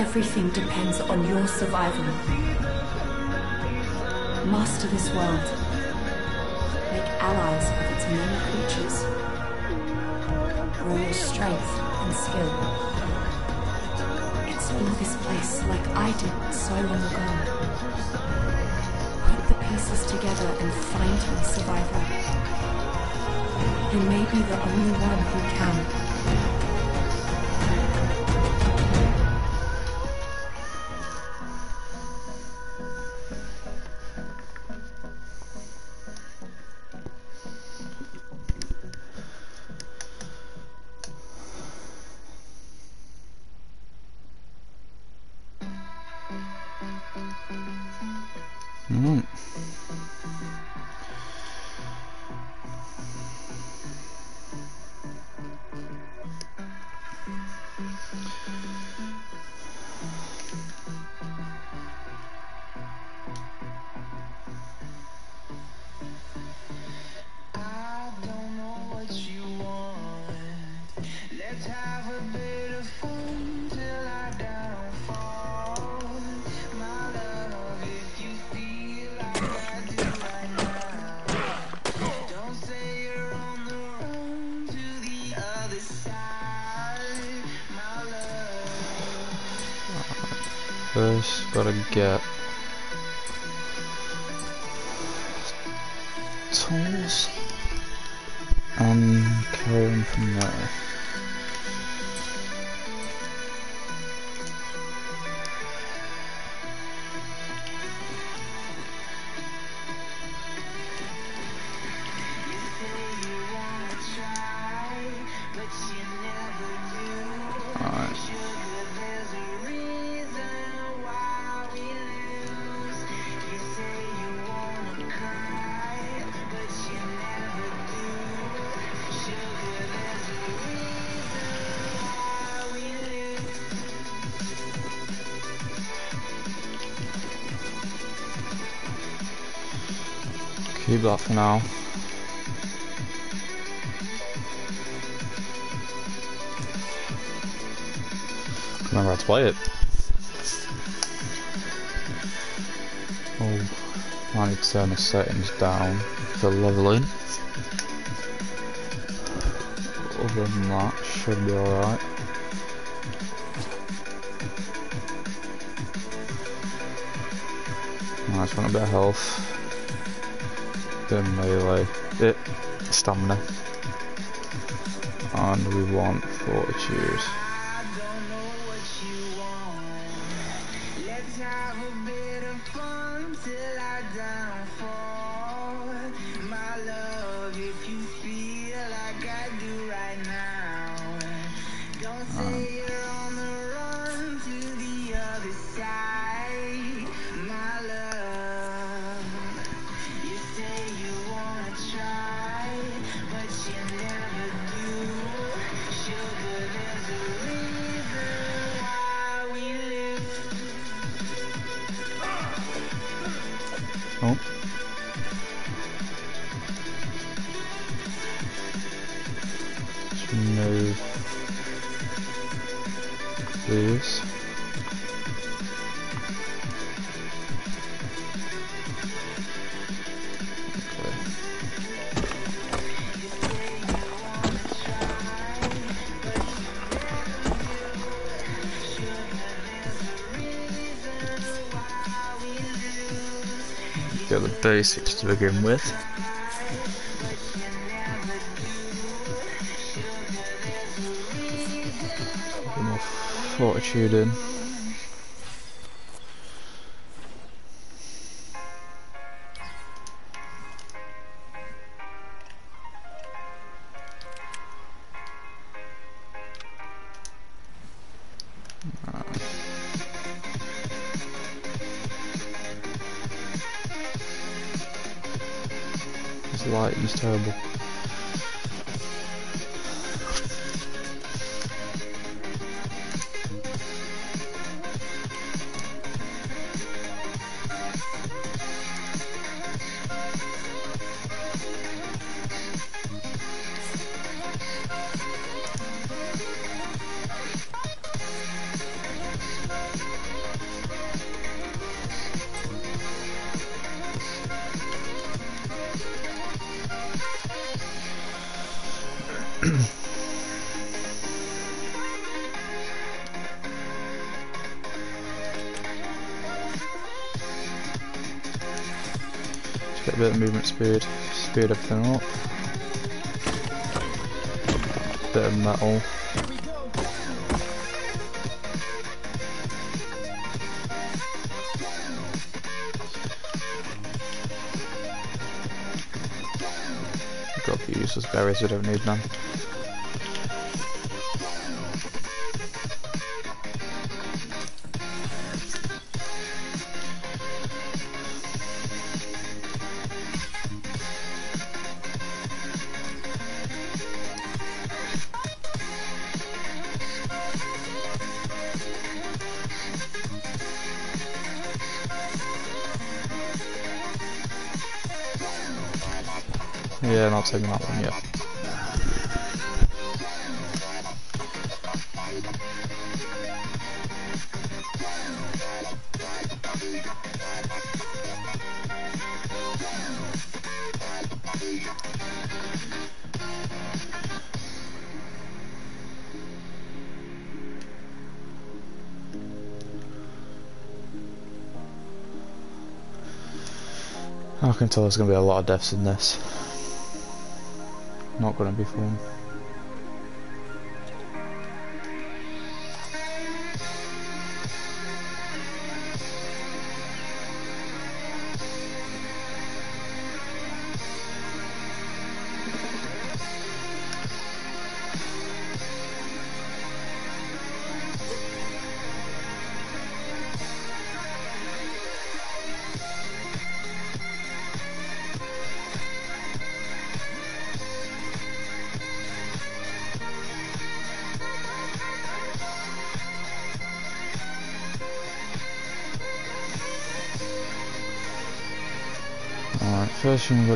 Everything depends on your survival. Master this world. Make allies of its many creatures. Grow your strength and skill. Explore this place like I did so long ago. Put the pieces together and find your survivor. You may be the only one who can. And carry on from there. For now. Remember how to play it. Oh, I need to turn the settings down for leveling. Other than that, should be alright. Nice one, a bit of health the melee, it, stamina, and we want fortitude. With. More fortitude in. We don't need none. I can tell there's going to be a lot of deaths in this. Not going to be fun.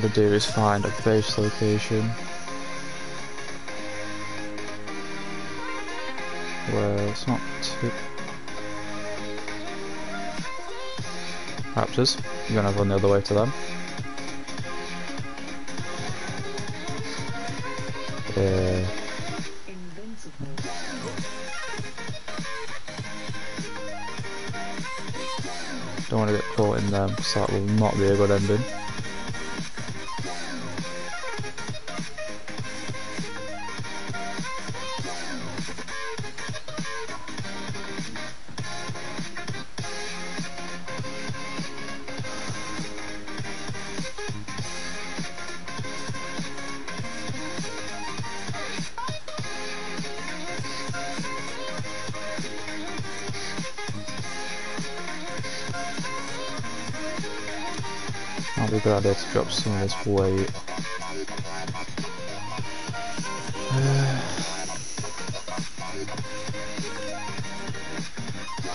To do is find a base location. Where it's not too... Raptors, you're to have run the other way to them. Yeah. Don't want to get caught in them, so that will not be a good ending. some of this weight.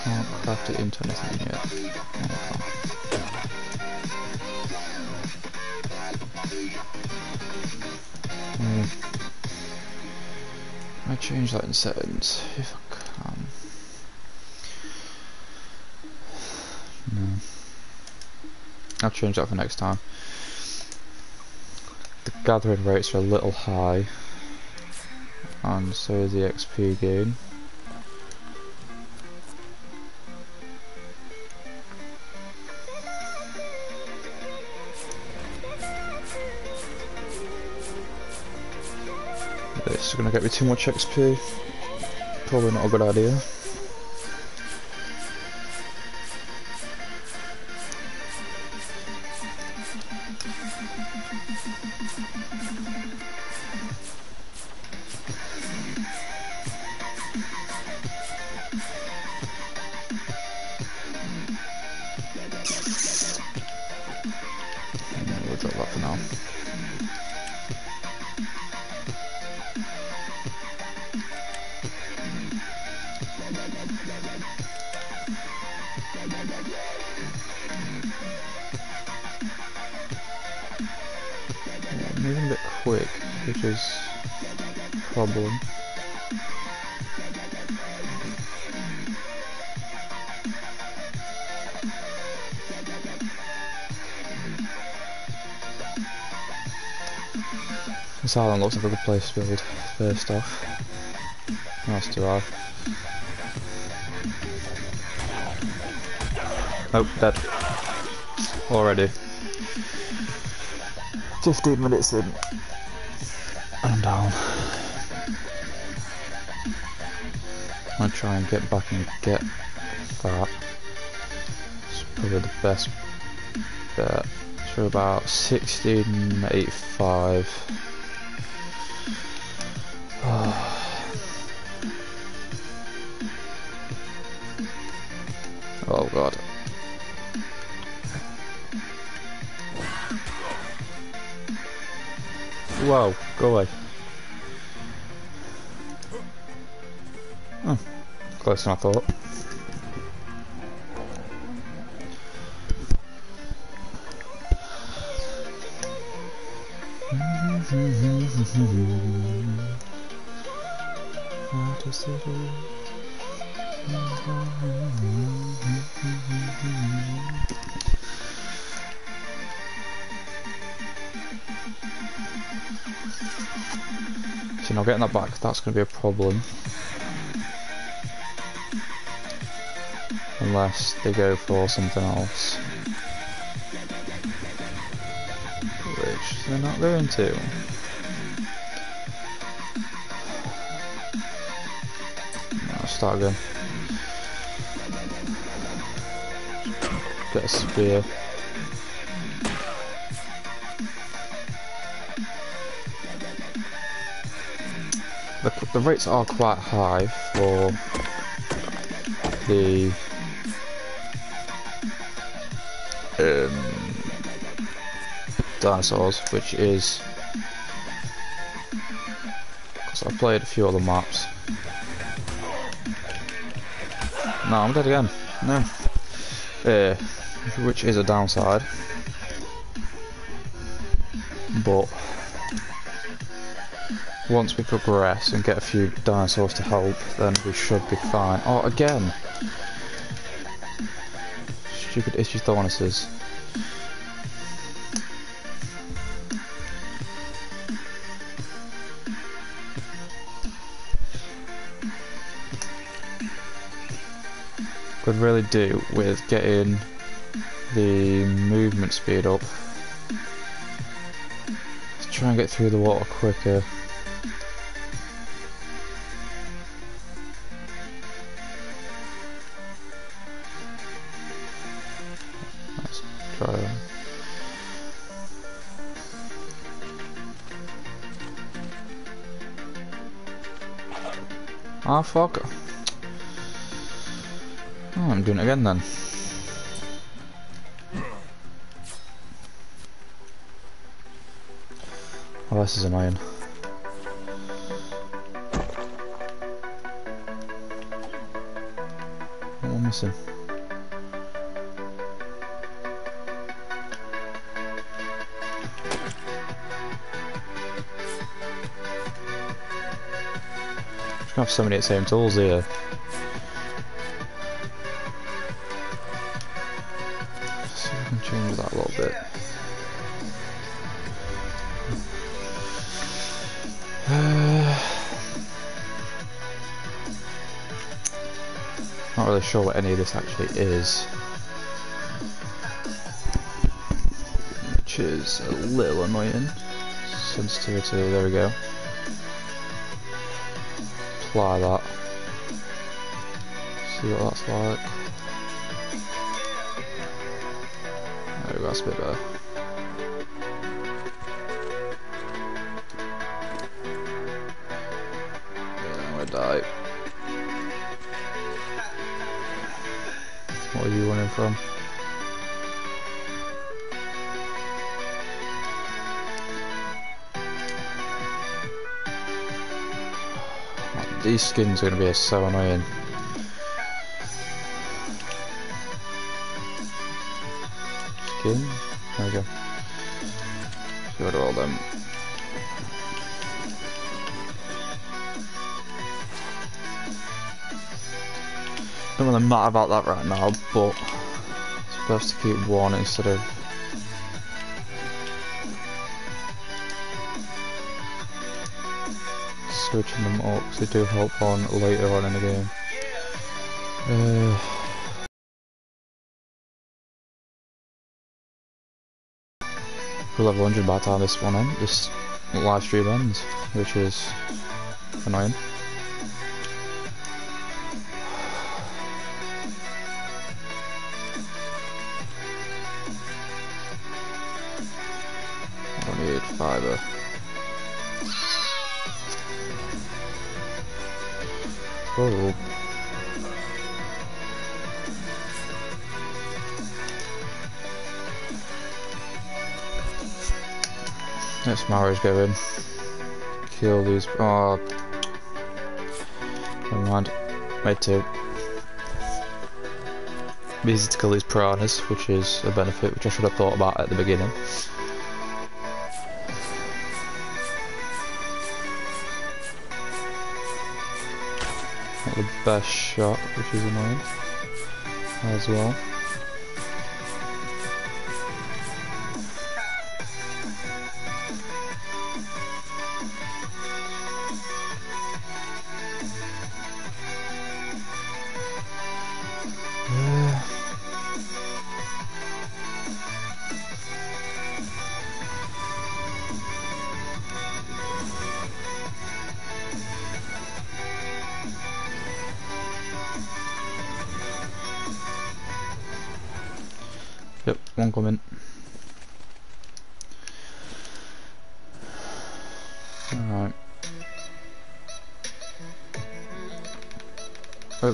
Can't craft it into anything yet. Hmm. I change that in settings if I can. No. I'll change that for next time. The gathering rates are a little high and so is the XP gain. This is going to get me too much XP. Probably not a good idea. This island looks like a good place to build, first off. Nice to have. Oh, dead. Already. 15 minutes in. And I'm down. I'm gonna try and get back and get that. It's probably the best bet. So about 1685. Whoa, go away. Oh, close than I thought. Now getting that back, that's going to be a problem. Unless they go for something else. Which they're not going to. Start again. Get a spear. The, rates are quite high for the um, dinosaurs, which is because I've played a few other maps. No, I'm dead again. No. Uh, which is a downside. But once we progress and get a few dinosaurs to help, then we should be fine. Oh, again! Stupid Ichthyornis. Could really do with getting the movement speed up. Let's try and get through the water quicker. Fuck. Oh, I'm doing it again then. Oh, this is annoying. What am I missing? Have so many same tools here. Can change that a little bit. Uh, not really sure what any of this actually is. Which is a little annoying. Sensitivity, there we go. Apply that. See what that's like. There we go, that's a bit better. Yeah, I'm gonna die. What are you running from? These skins are going to be so annoying. Skin? There we go. Go to all them. Don't really matter about that right now, but it's best to keep one instead of switching them up because they do help on later on in the game. Uh, we'll have 100 by the time this one ends, this live stream ends, which is annoying. Need fiber. Oh. Let's Mario's go in. Kill these. Oh. Never mind. Made. Be easy to kill these piranhas, which is a benefit which I should have thought about at the beginning. Best shot, which is annoying as well.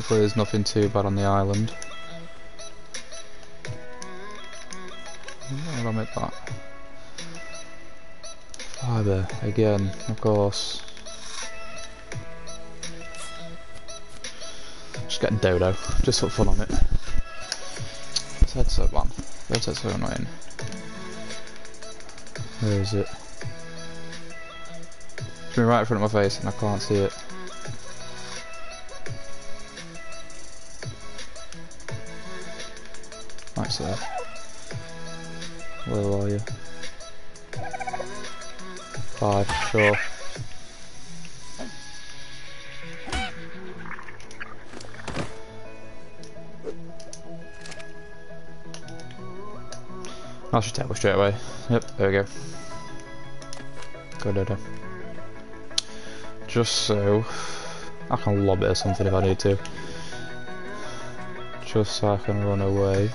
Hopefully there's nothing too bad on the island. I'll make that. Ah, Fibre, again, of course. Just get Dodo, just for fun on it. This headset man. This headset's so annoying. Where is it? It's been right in front of my face and I can't see it. Straight away. Yep, there we go. Good Dodo. Just so I can lob it or something if I need to. Just so I can run away.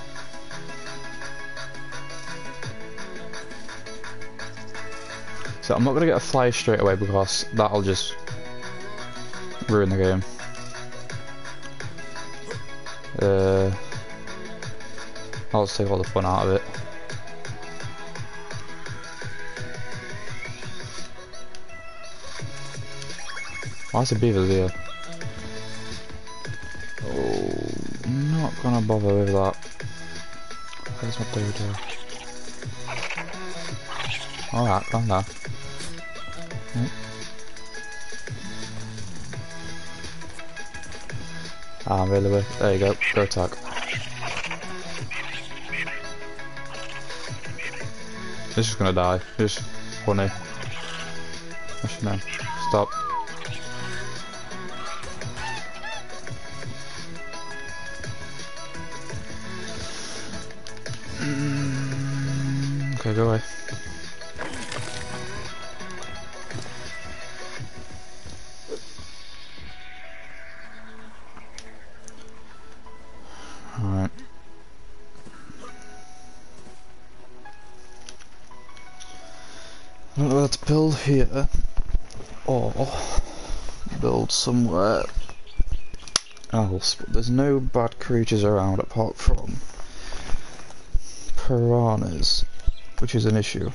So I'm not gonna get a fly straight away because that'll just ruin the game. Uh, I'll just take all the fun out of it. Why is the beavers here? Oh, not gonna bother with that. Where's my dodo? Alright, calm down. Right. Ah, really weak. There you go. Go attack. This is gonna die. This is funny. Actually, no. Stop. There's no bad creatures around apart from piranhas, which is an issue.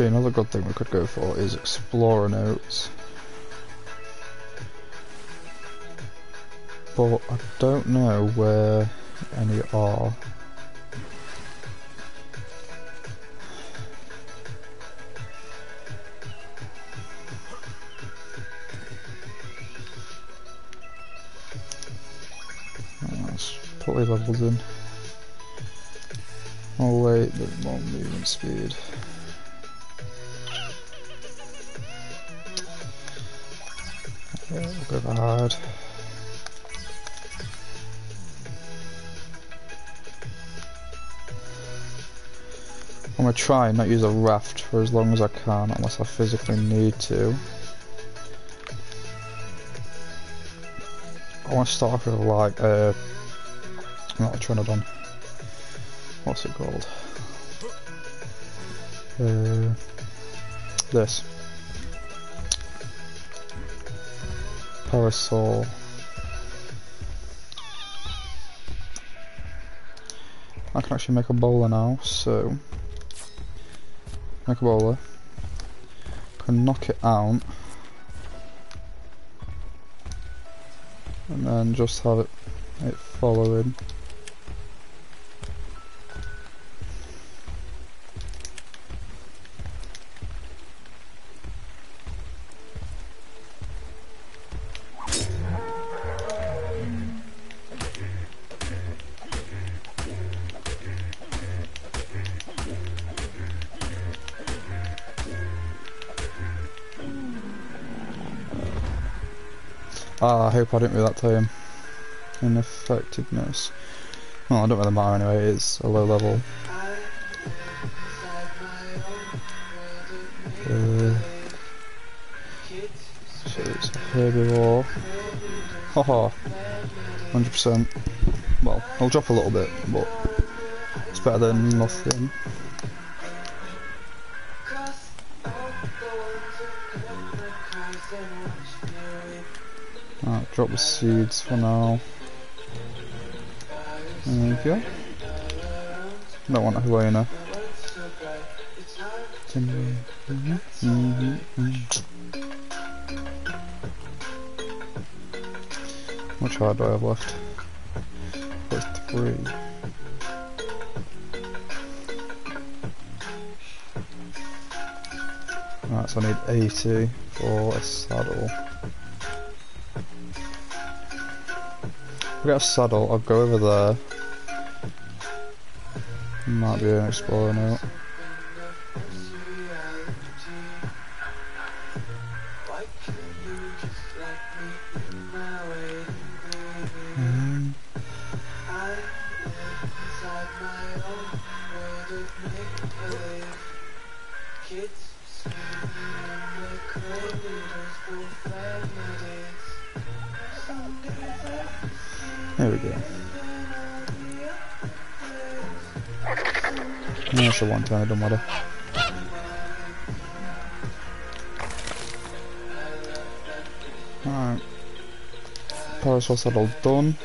Another good thing we could go for is explorer notes. But I don't know where any are. That's probably leveled in. Oh wait, there's more movement speed. Yeah, we'll go hard. I'm gonna try and not use a raft for as long as I can, unless I physically need to. I want to start off with like, uh, not a Trinodon. What's it called? Uh, this. Parasaur. I can actually make a bola now, so make a bola. Can knock it out. And then just have it it following. I hope I didn't really that time. Ineffectiveness. Well, I don't really matter anyway, it's a low level. Uh, so it's a herbivore. Haha. 100%. Well, I'll drop a little bit, but it's better than nothing. Drop the seeds for now. There you go. Don't want a hyena. Mhm, mhm. How much hard do I have left? Three. Right, so I need 80 for a saddle. If I get a saddle, I'll go over there. Might be an explorer note. That's the one time I don't matter. Alright. Parasaur saddle done.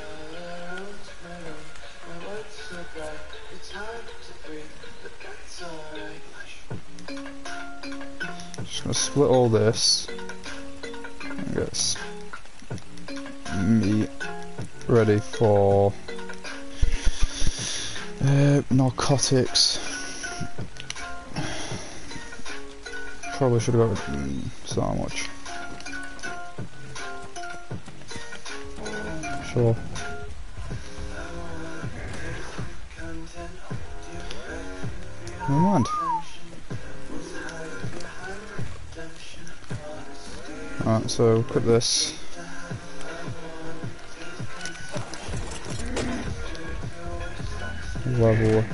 Just gonna split all this. Gets me ready for uh, narcotics. Probably should have got so much. Sure. Never mind. Alright, so put this. Level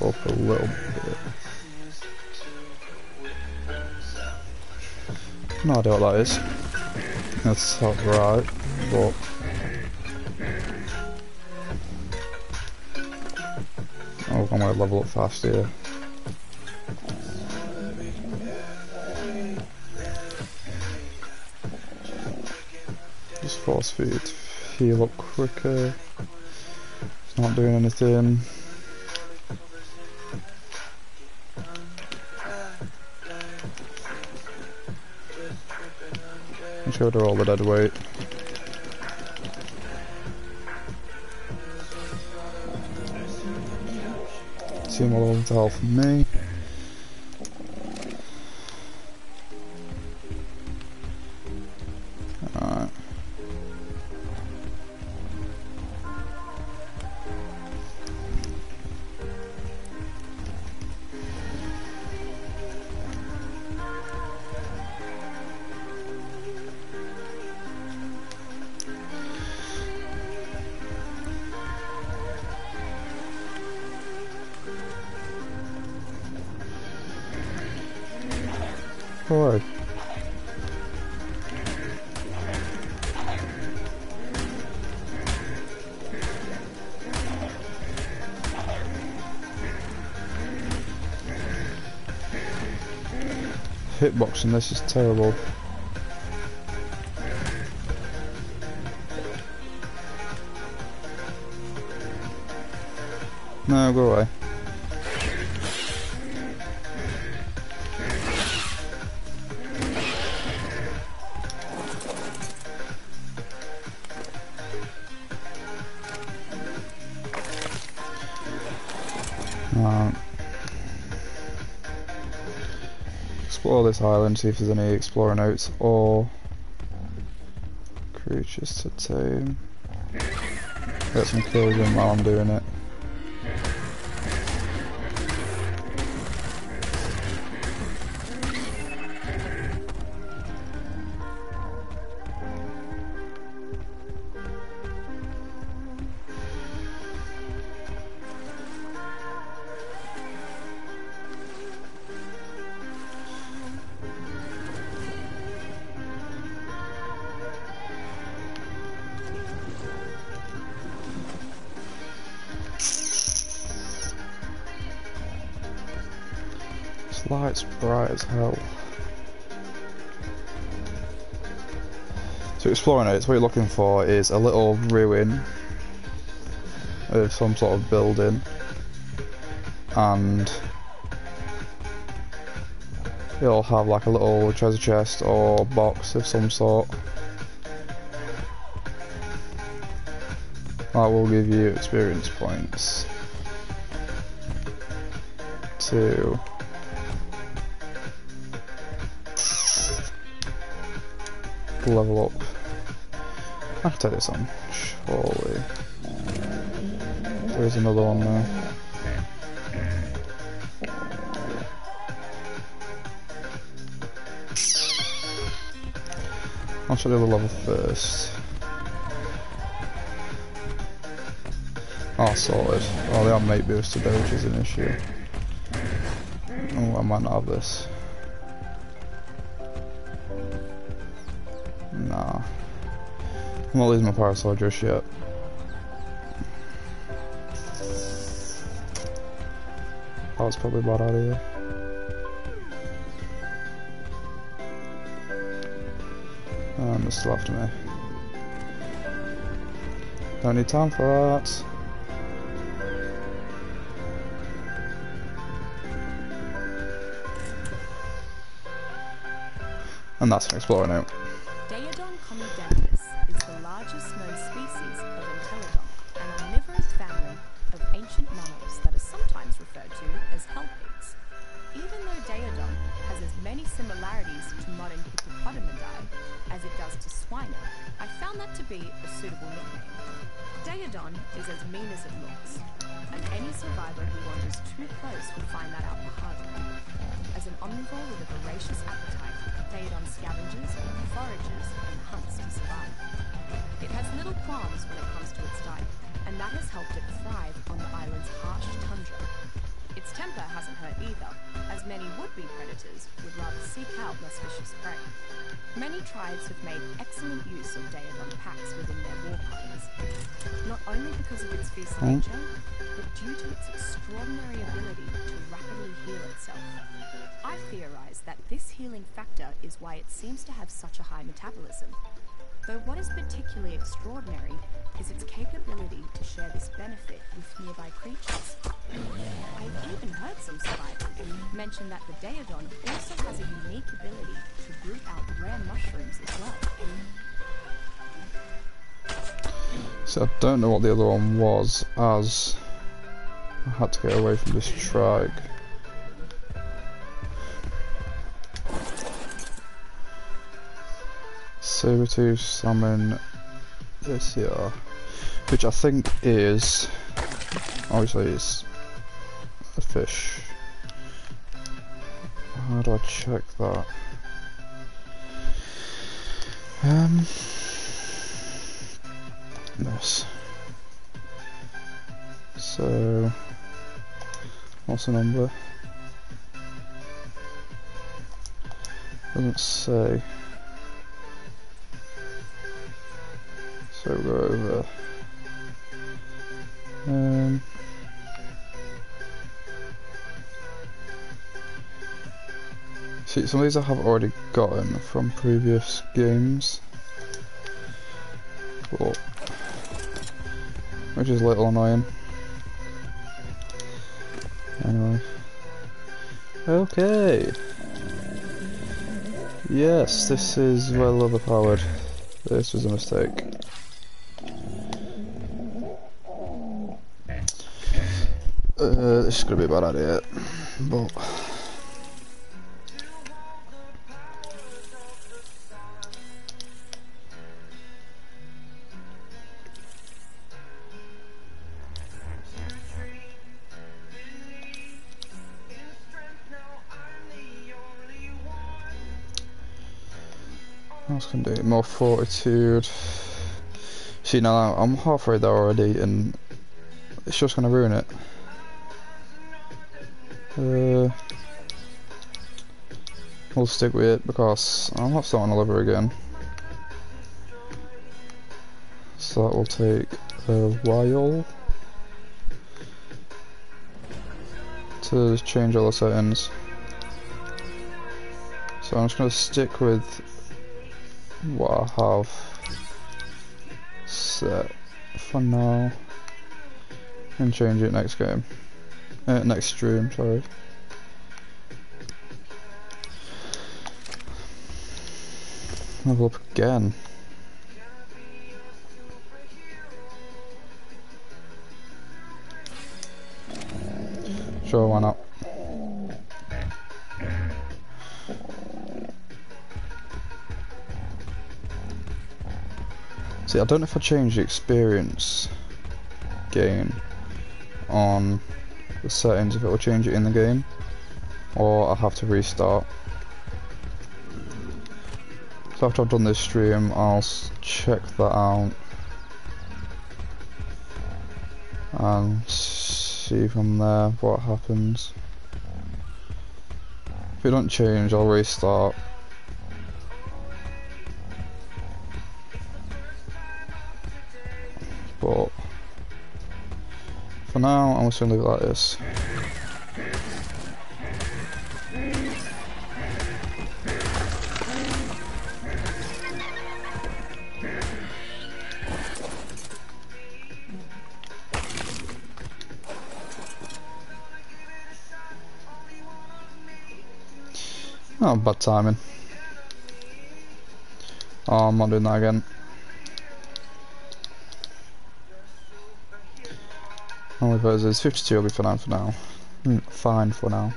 up a little No idea what that is. That's not right, but Oh, I might level up fast here. Just force feed, heal up quicker. It's not doing anything. Let's go all the dead weight. See more to health me. Hitboxing this is terrible. No, go away. This island, see if there's any explorer notes or creatures to tame. Get some kills in while I'm doing it. Exploring it, what you're looking for is a little ruin of some sort of building. And it'll have like a little treasure chest or box of some sort. That will give you experience points. To level up. I can take this on, surely. There's another one there. I'll show the level first. Oh, sorted. Oh, they are mate boosted though, which is an issue. Oh, I might not have this. I'm not losing my Parasaur just yet. That was probably a bad idea. And it's still after me. Don't need time for that. And that's an explorer note. Omnivore with a voracious appetite, Daeodon scavenges, forages, and hunts to survive. It has little qualms when it comes to its diet, and that has helped it thrive on the island's harsh tundra. Its temper hasn't hurt either, as many would-be predators would rather seek out less vicious prey. Many tribes have made excellent use of Daeodon packs within their war parties, not only because of its fierce nature, but due to its extraordinary ability to rapidly heal itself. I theorize that this healing factor is why it seems to have such a high metabolism. Though what is particularly extraordinary is its capability to share this benefit with nearby creatures. I've even heard some survivors mention that the Daeodon also has a unique ability to root out rare mushrooms as well. So I don't know what the other one was, as I had to get away from this trike. Sabertooth salmon this here, which I think is obviously it's a fish. How do I check that? Um, this. So, what's the number? Doesn't say. So we'll go over. Um, see, some of these I have already gotten from previous games. But, which is a little annoying. Anyway. Okay. Yes, this is well overpowered. This was a mistake. Uh, this is gonna be a bad idea, but what else can I do? More fortitude. See now I'm halfway there already, and it's just gonna ruin it. Uh, we'll stick with it because I'm not starting all over again. So that will take a while to change all the settings. So I'm just going to stick with what I have set for now and change it next game. Uh, next stream, sorry. Level up again. Sure, why not? See, I don't know if I change the experience gain on the settings if it will change it in the game. Or I'll have to restart. So after I've done this stream I'll check that out. And see from there what happens. If it don't change I'll restart. But for now, I'm just gonna leave it like this. Oh, bad timing. Oh, I'm not doing that again. Only versus 52 will be hmm, fine for now. Fine for now.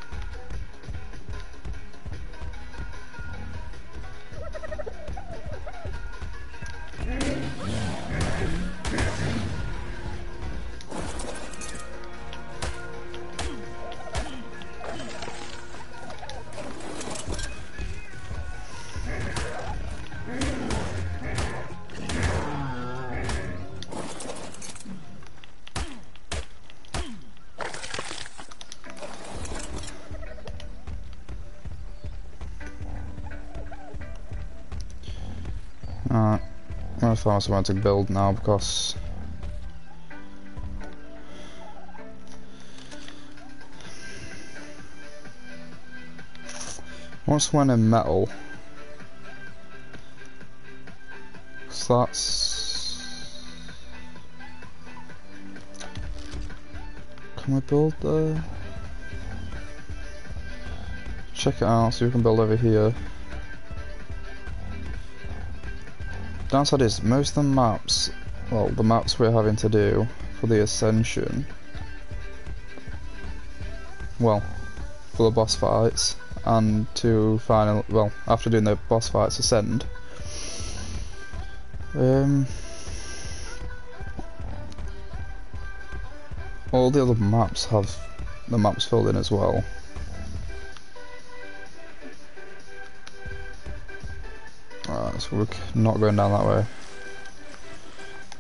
Find somewhere to build now because I want somewhere in metal. Cause that's Can we build there? Check it out, see if we can build over here. Downside is, most of the maps, well, the maps we're having to do for the Ascension, well, for the boss fights, and to final, well, after doing the boss fights, Ascend, um, all the other maps have the maps filled in as well. We're not going down that way.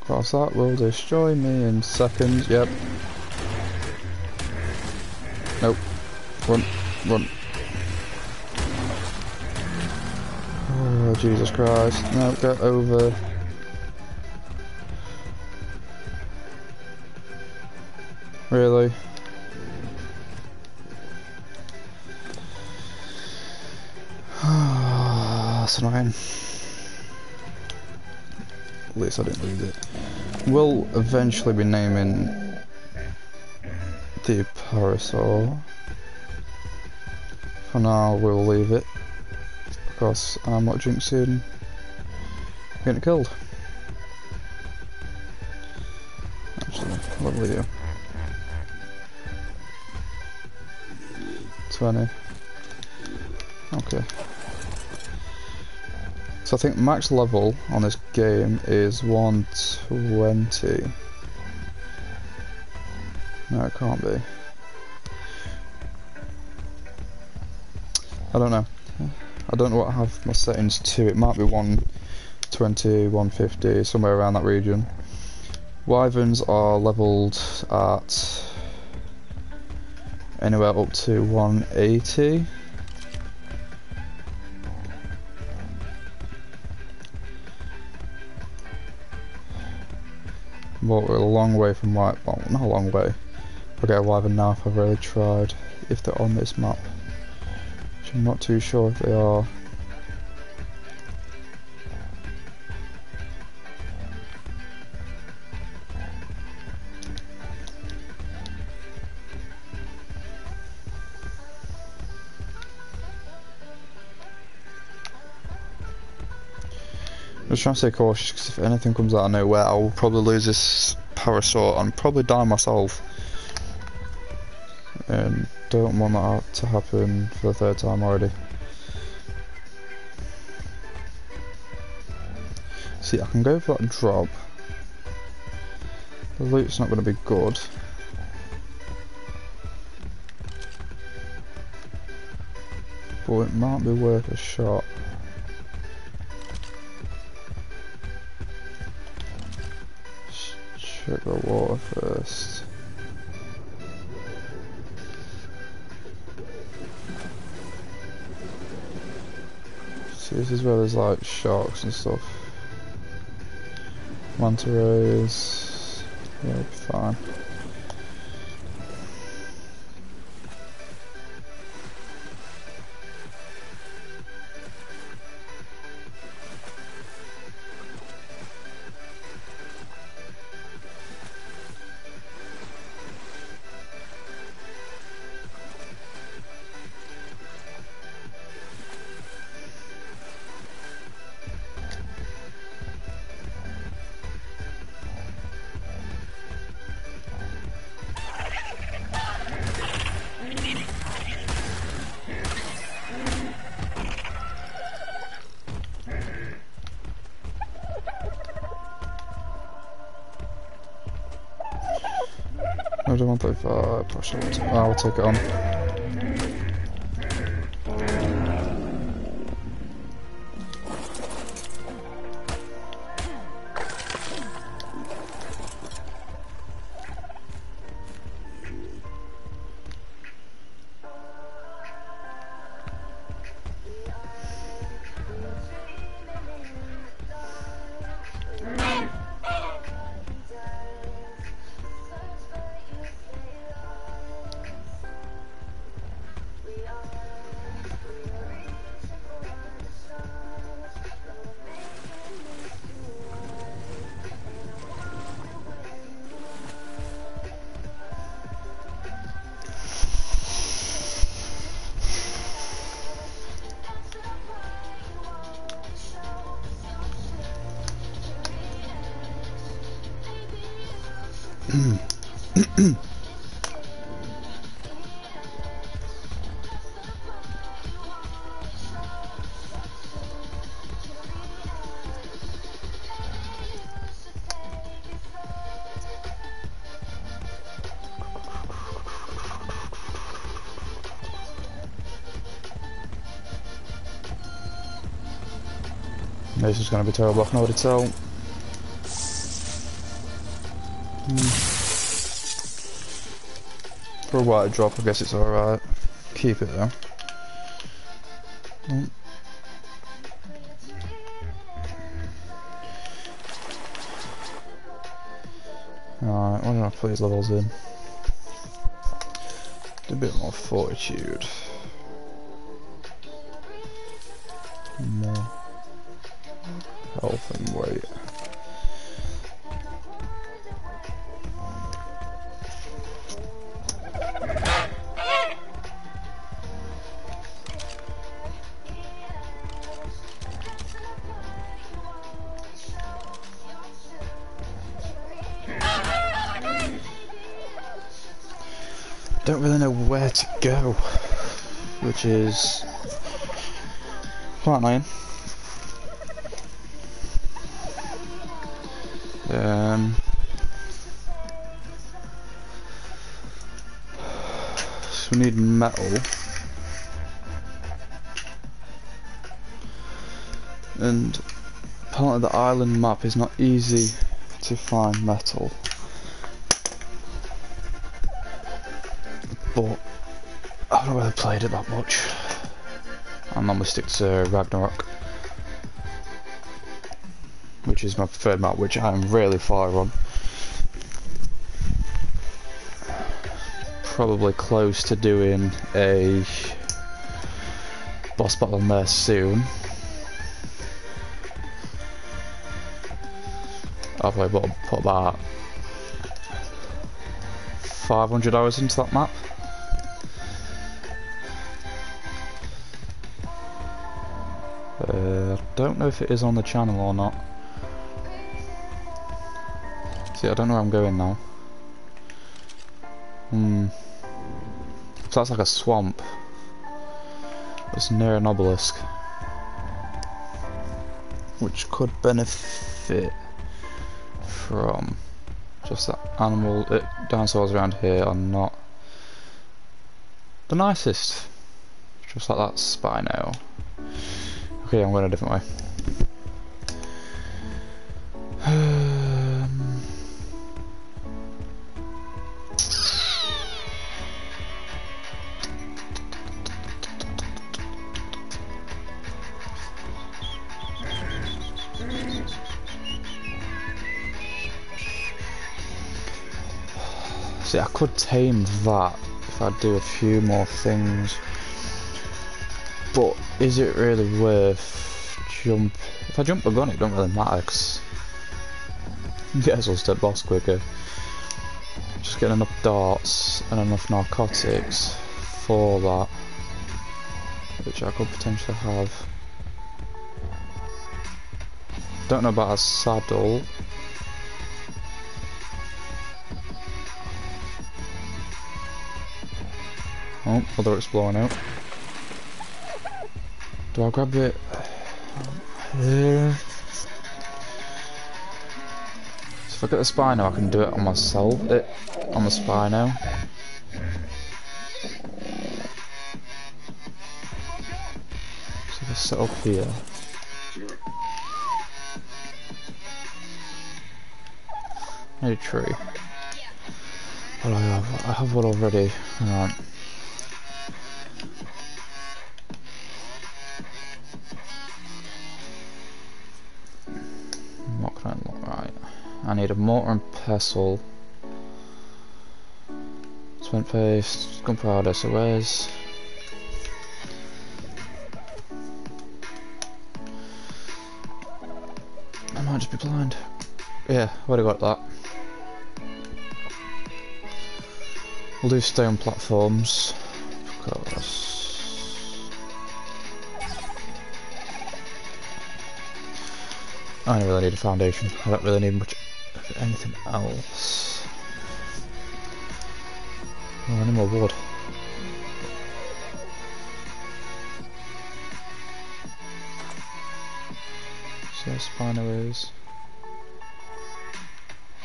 Cross that will destroy me in seconds, yep. Nope. Run, run. Oh, Jesus Christ. No, get over. Really? Least I didn't lose it. We'll eventually be naming the Parasaur. For now, we'll leave it. Because I'm not jinxing getting killed. So I think max level on this game is 120. No, it can't be. I don't know. I don't know what I have my settings to. It might be 120, 150, somewhere around that region. Wyverns are levelled at anywhere up to 180. But we're a long way from white, well not a long way. I'll get a wyvern now I've really tried, if they're on this map. Which I'm not too sure if they are. Trying to stay cautious because if anything comes out of nowhere, I'll probably lose this Parasaur and probably die myself. And don't want that to happen for the third time already. See, I can go for that drop. The loot's not going to be good. But it might be worth a shot. There's like sharks and stuff. Manta rays. Yeah, fine. I'll take it on. This is going to be terrible, I can already tell. Hmm. For a white drop, I guess it's alright. Keep it though. Mm. Alright, why don't I put these levels in? A bit more fortitude. Which is quite annoying. Um, so we need metal. And apparently the island map is not easy to find metal. Played it that much. I normally stick to Ragnarok which is my preferred map, which I'm really far on. Probably close to doing a boss battle on there soon. I'll probably put about 500 hours into that map. Know if it is on the channel or not. See, I don't know where I'm going now. Hmm. So that's like a swamp. It's near an obelisk. Which could benefit from just that animal uh, dinosaurs around here are not the nicest. Just like that Spino. Okay, I'm going a different way. Could tame that if I do a few more things. But is it really worth jump? If I jump a gun, it don't really matter because guess I'll step boss quicker. Just get enough darts and enough narcotics for that, which I could potentially have. Don't know about a saddle. Oh, other exploring out. Do I grab it? So if I get the spy now, I can do it on myself. It on the spy now. So let's set up here. Need a tree. Well, I have, I have one already. Alright. I mortar and pestle. Paste, gunpowder, so where's... I might just be blind. Yeah, would have got that. We'll do stone platforms, of course. I don't really need a foundation. I don't really need much anything else. Oh, any more wood. So Spino is.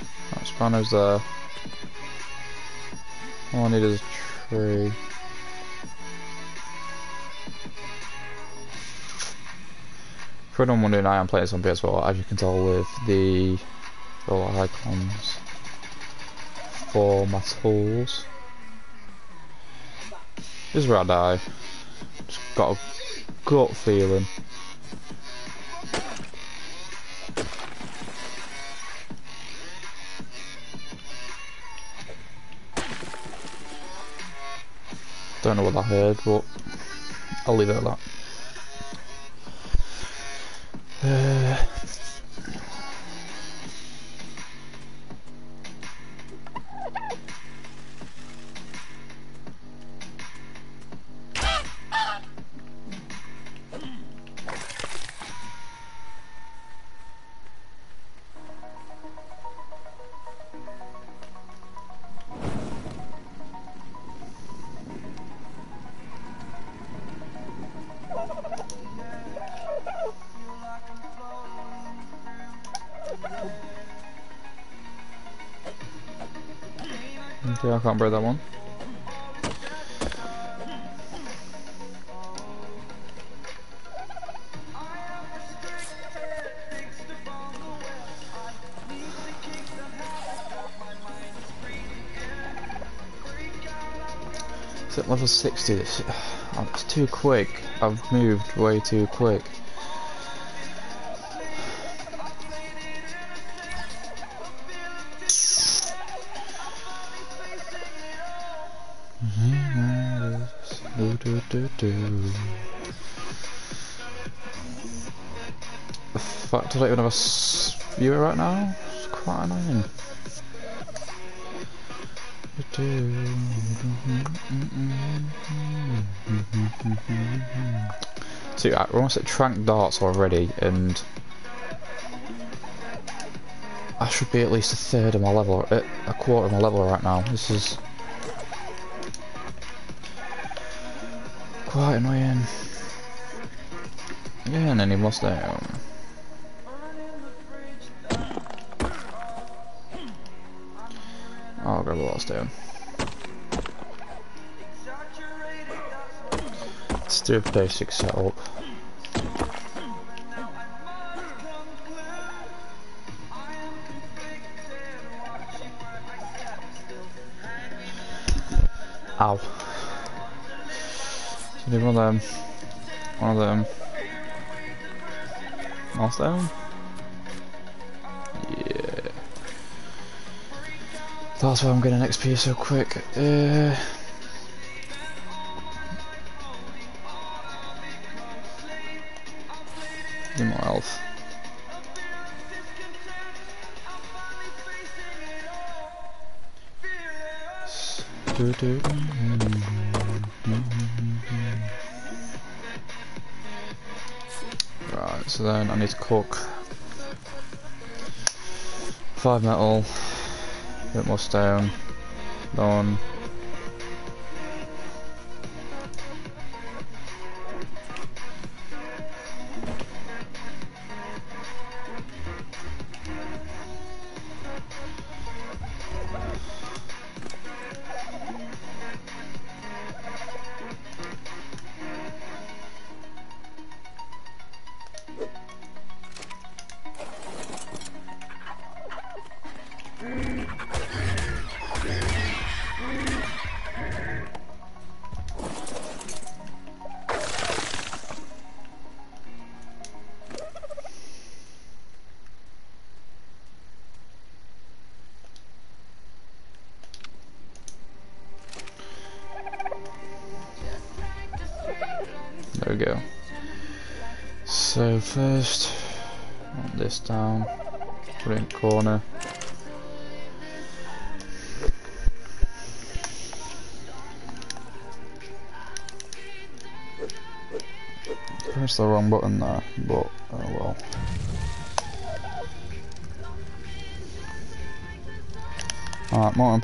Oh, Spino's there. All I need is a tree. For anyone wondering, I am playing some PS4, as you can tell with the little icons for my tools. This is where I die. Just got a gut feeling. Don't know what I heard, but I'll leave it at that. Uh, can't break that one. It's at level 60, this, oh, it's too quick. I've moved way too quick. I don't even have a viewer right now is quite annoying. See, we're almost at Tranq Darts already, and I should be at least a third of my level, uh, a quarter of my level right now. This is quite annoying. Yeah, and then he must down. Grab a lost down. Let's do a basic setup. Ow. So need one of them. One of them. Last down? That's why I'm getting XP so quick. Uh, Need more health. Right, so then I need to cook five metal, bit more stone, um, bone.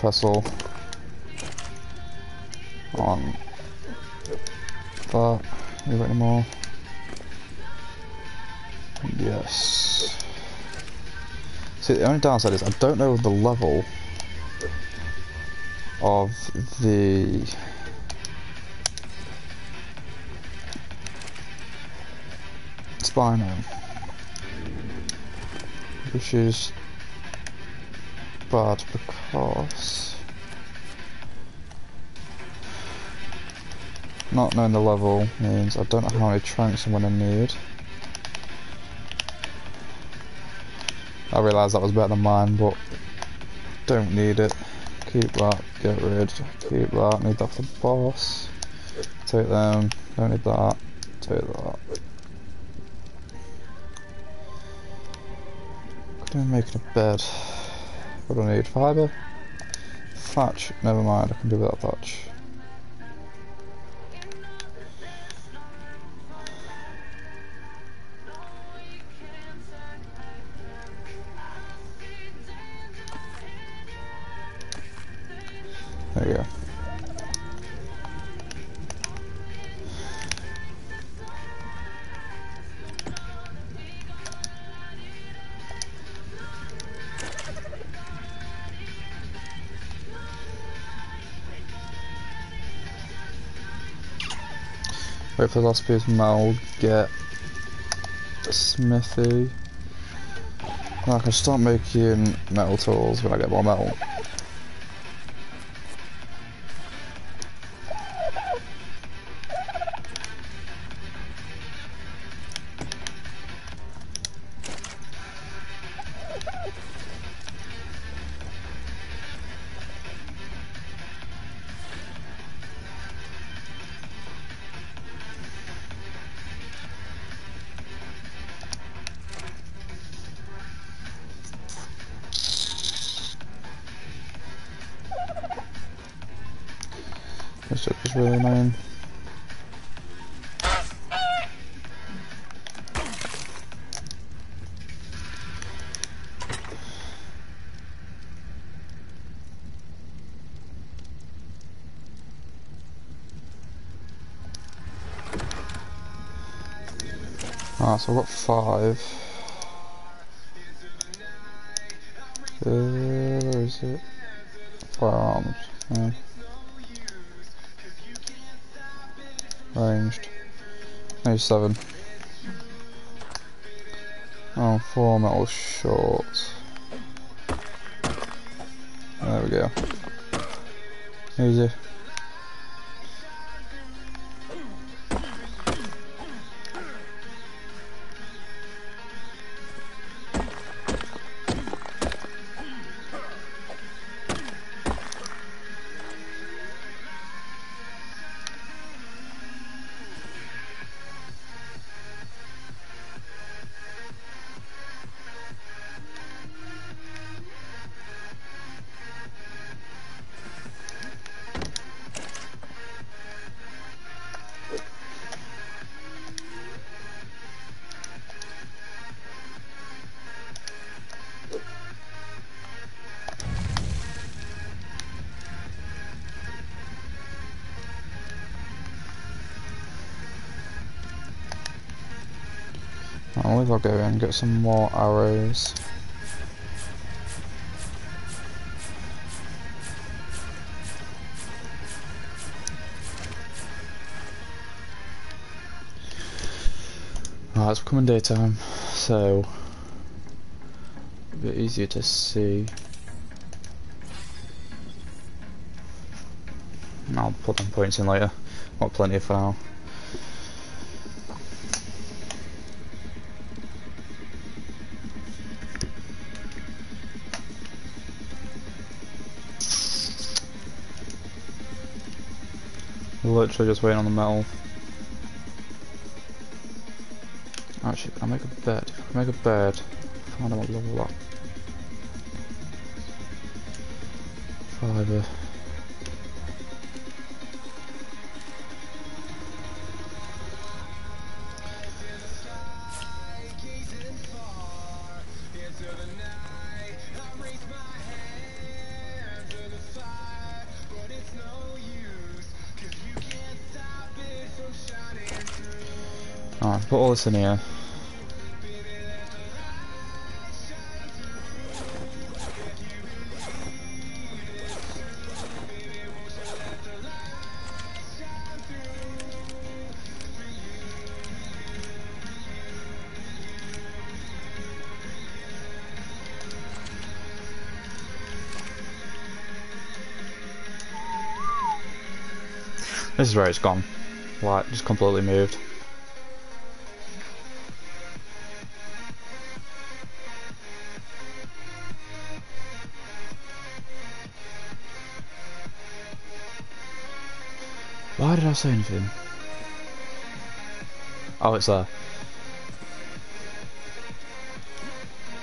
Pestle. on that. Have any more? Yes. See, the only downside is I don't know the level of the Spino, which is bad because not knowing the level means I don't know how many tranqs I'm going to need. I realise that was better than mine, but don't need it. Keep that, get rid, keep that, need that for the boss. Take them, don't need that, take that. Could I make a bed? I need? Fibre? Thatch, never mind, I can do without thatch. For last metal, get smithy. I can start making metal tools when I get more metal. Is really annoying. Ah, so I've got five. Uh, where is it? Firearms. Yeah. Seven. Oh, four metal short. There we go. Easy. Go and get some more arrows. Right, it's becoming daytime, so a bit easier to see. I'll put them points in later. Got plenty for now. Literally just waiting on the metal. Actually, can I make a bed? If I make a bed, find out what level up. Fibre. Uh, Here. This is where it's gone. Like, just completely moved. I say anything? Oh, it's there.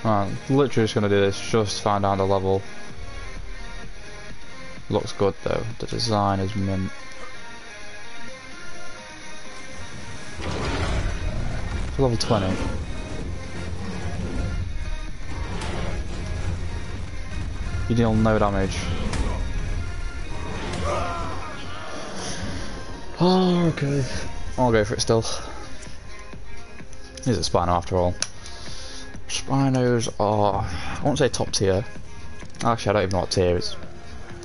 Right, literally just gonna do this, just find out the level. Looks good though, the design is mint. For level 20. You deal no damage. Oh, okay. I'll go for it still. He's a Spino after all? Spinos are, I won't say top tier. Actually, I don't even know what tier it's,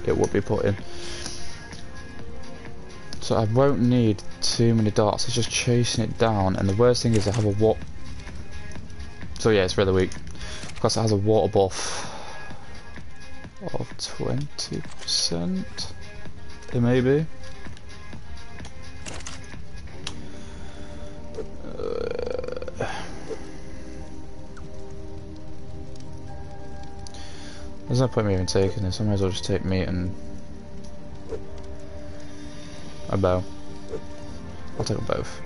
it would be put in. So I won't need too many darts, it's just chasing it down, and the worst thing is I have a what. So yeah, it's really weak. Because it has a water buff of 20%, it may be. There's no point me even taking this, I might as well just take meat and a bow. I'll take them both.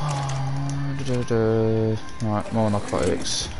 Right, more narcotics.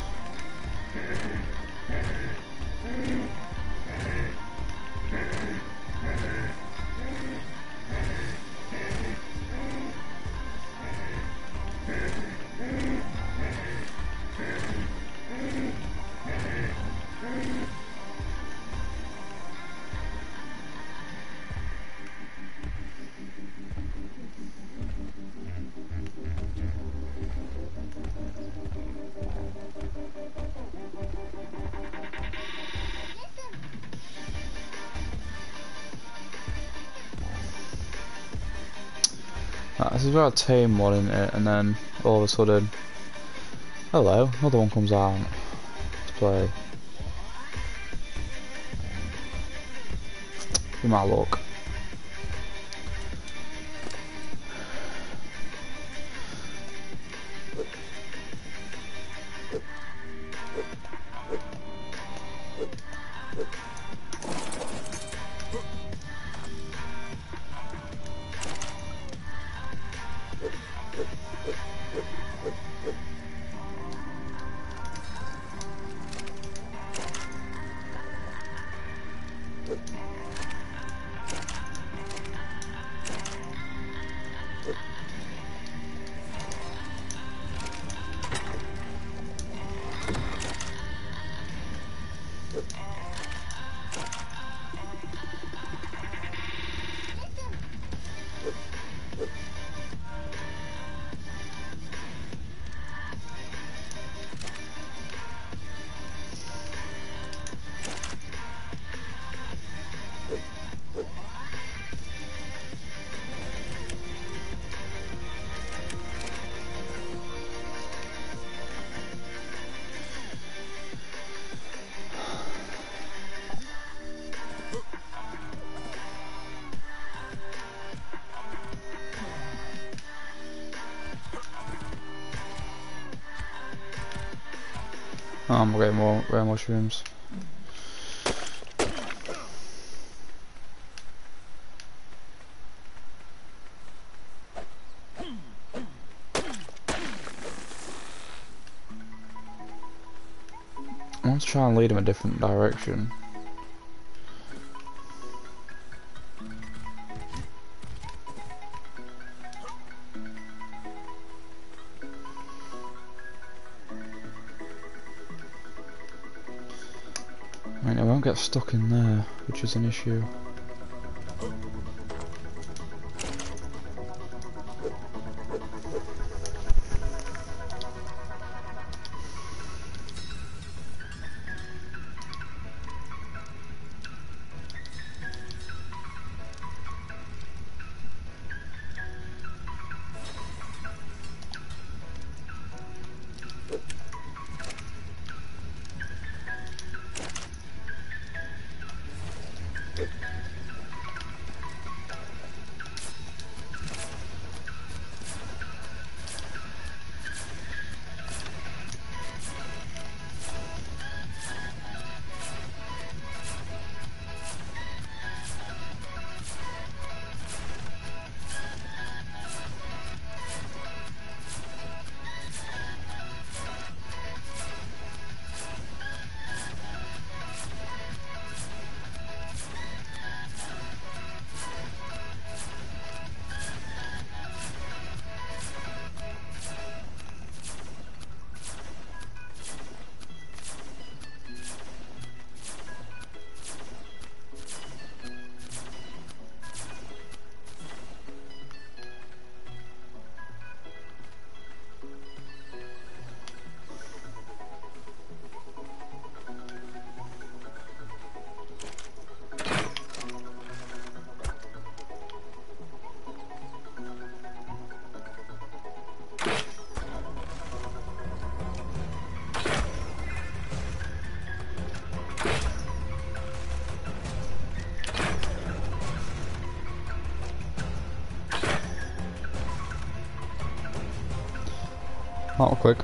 I tame one in it, and then all of a sudden, hello, another one comes out to play. You might look. Rare mushrooms. I want to try and lead him a different direction. Stuck in there, which is an issue. Not quick.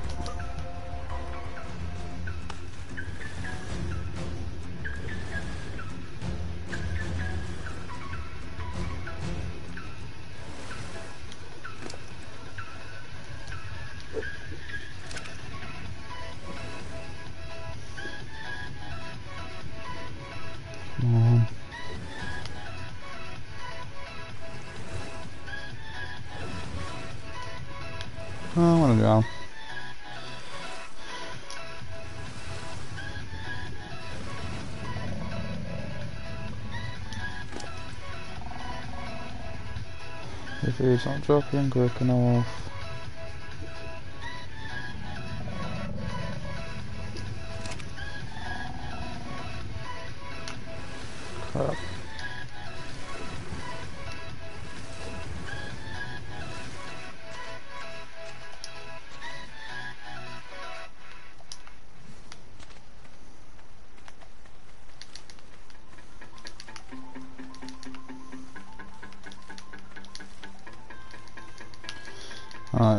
He's not dropping quick enough.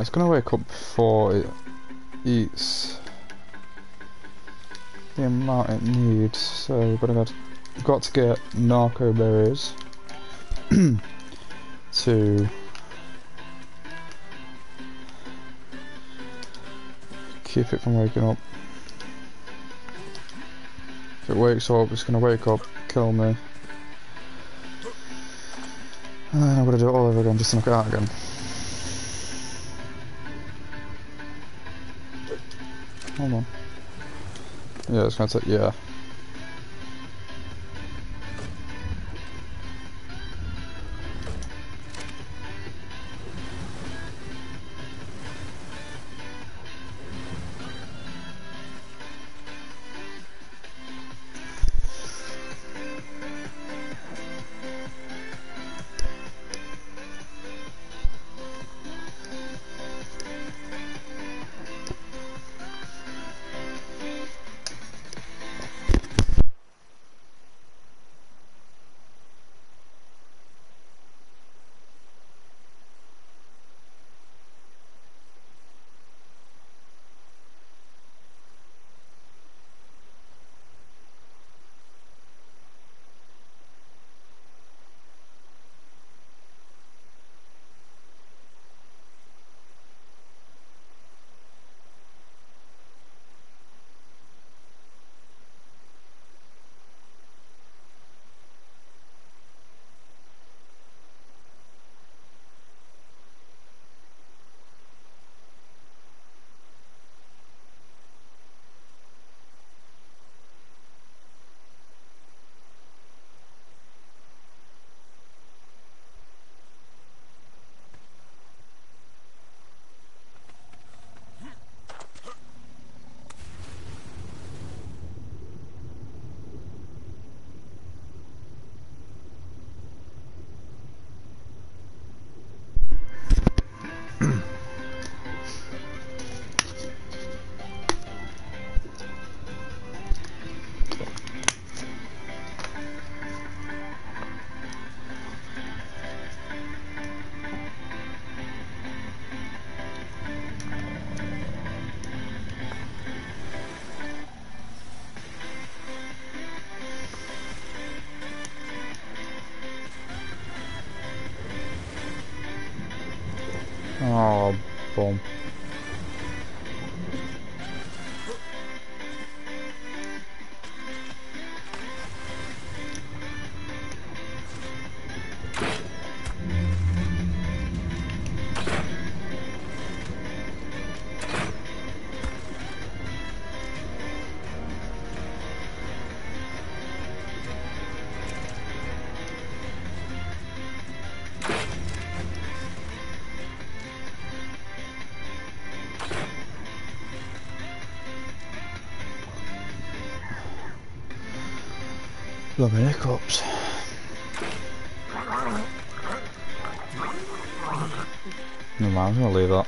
It's gonna wake up before it eats the amount it needs, so gonna got, got to get narco berries to keep it from waking up. If it wakes up, it's gonna wake up, kill me. And then I'm gonna do it all over again just to knock it out again. Hold on. Yeah, it's gonna take, yeah. Blooming hiccups. No man, I'm gonna leave that.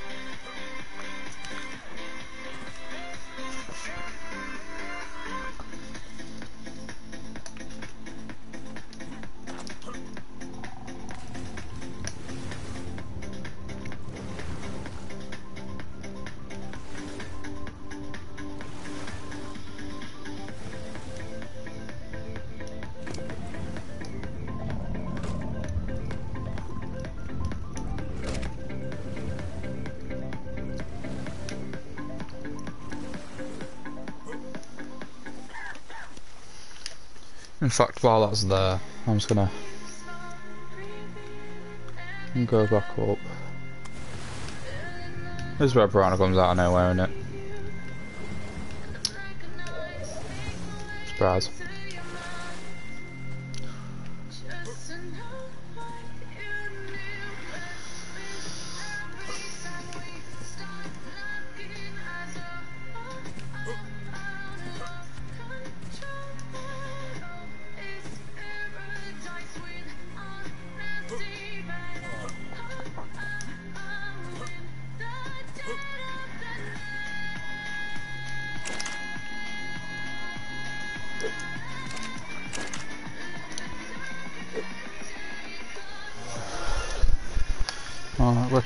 Fact, while that's there, I'm just gonna go back up. This is where Piranha comes out of nowhere, isn't it? Surprise.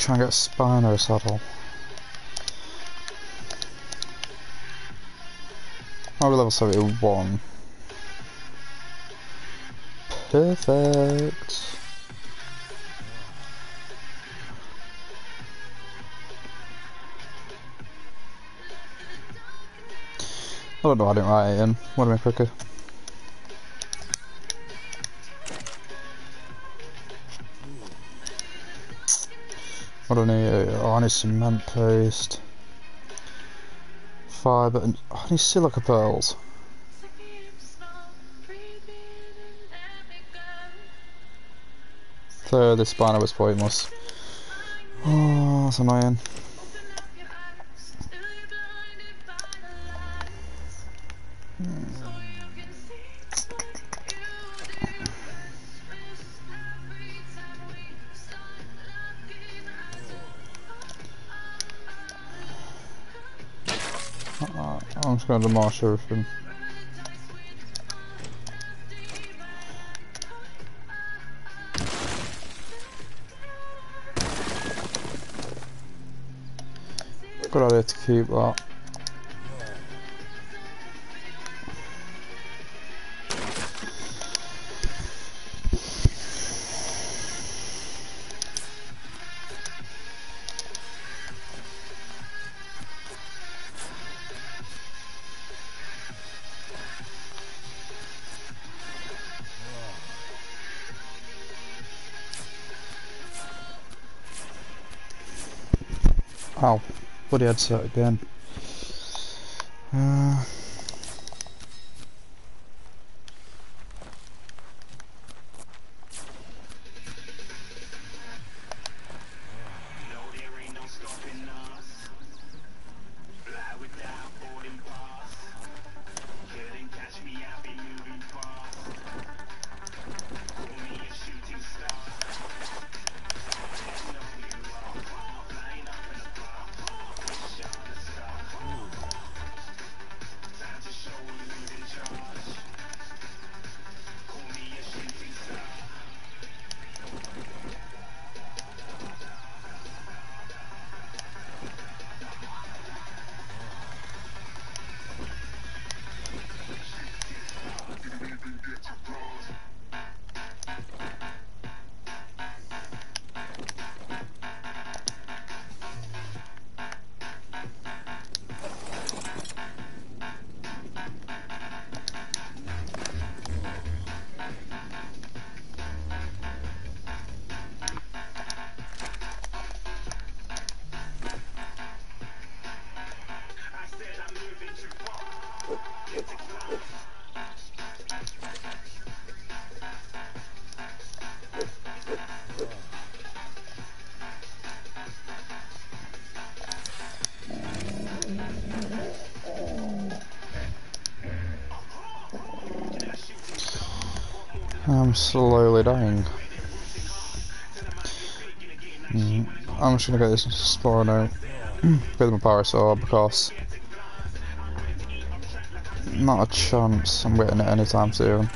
Trying to get Spino saddle. Oh, level 71. Perfect. I don't know, I didn't write it in. What am I quicker? I? Oh, I need uh, cement paste. Fibre and need silica pearls. So this spiner was pointless. Oh, that's annoying. Just going to demolish everything. To keep that. Bloody headset again. Slowly dying. Mm, I'm just gonna get this spawn out with my sword because not a chance I'm getting it anytime soon.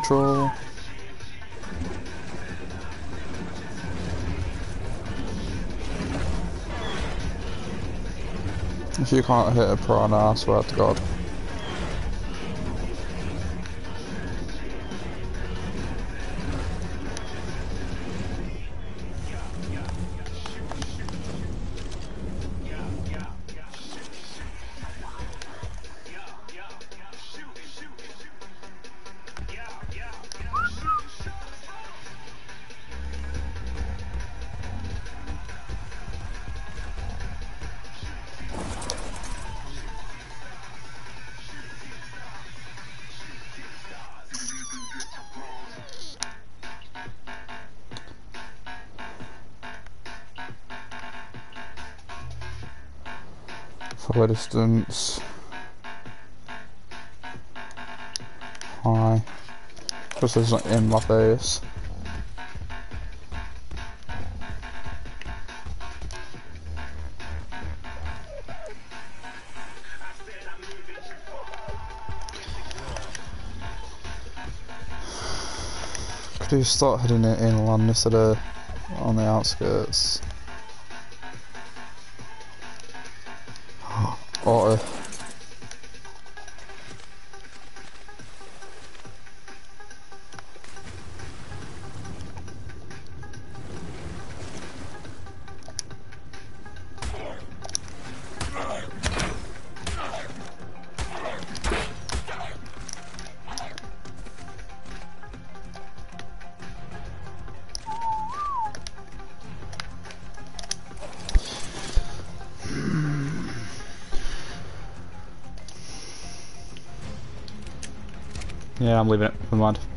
Neutral. If you can't hit a piranha, I swear to God. Distance. High. Because it's not in my face. Could you start heading it inland instead of on the outskirts? Auto. I'm leaving it. Never mind.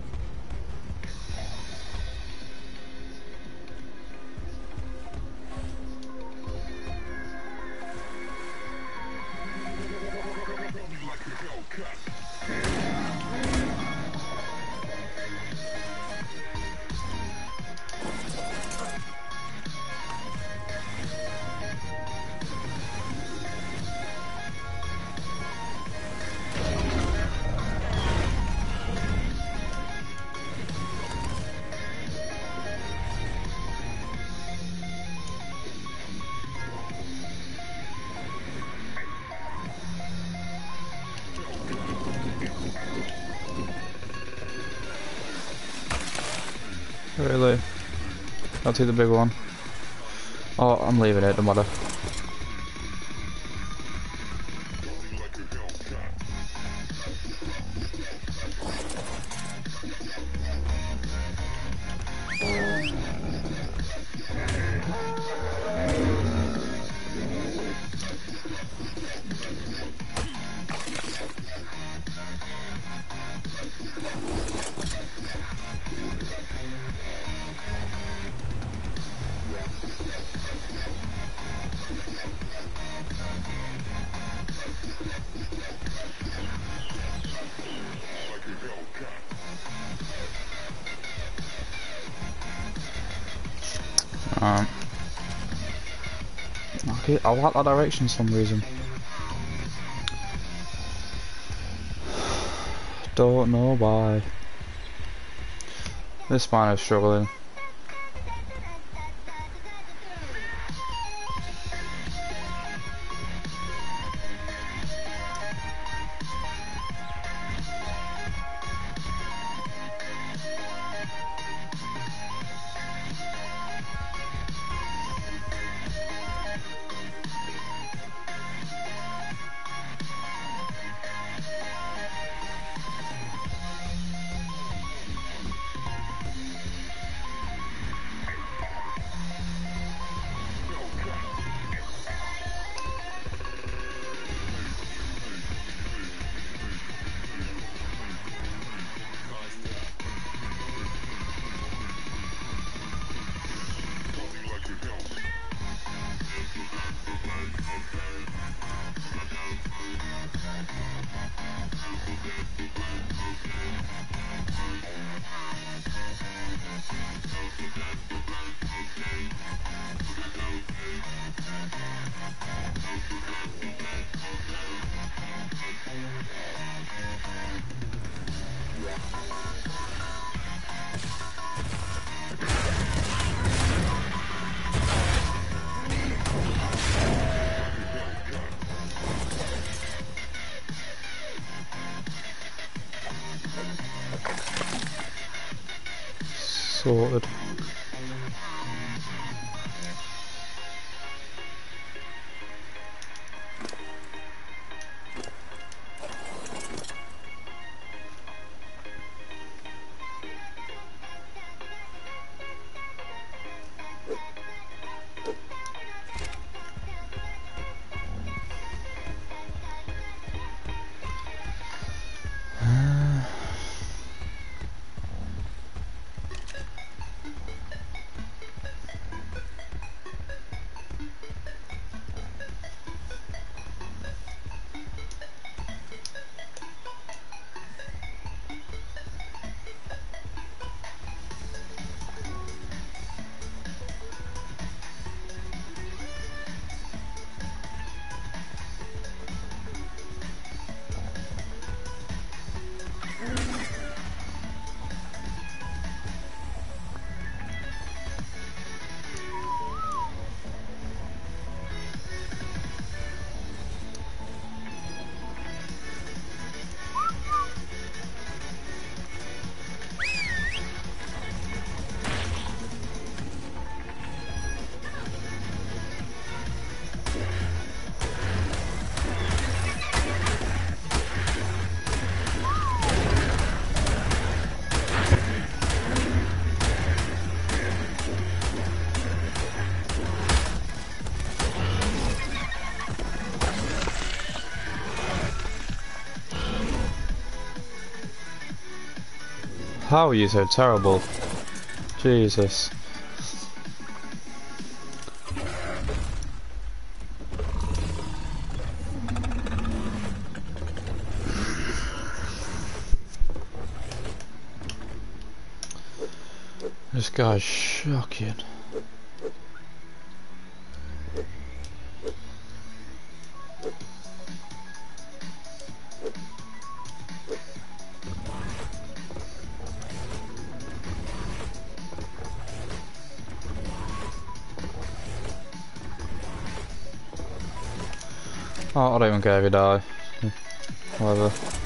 Really? I'll take the big one. Oh, I'm leaving it, no matter. Like that direction for some reason. Don't know why. This man is struggling. How are you so terrible? Jesus. This guy's shocking. Oh, I don't even care if you die. Whatever.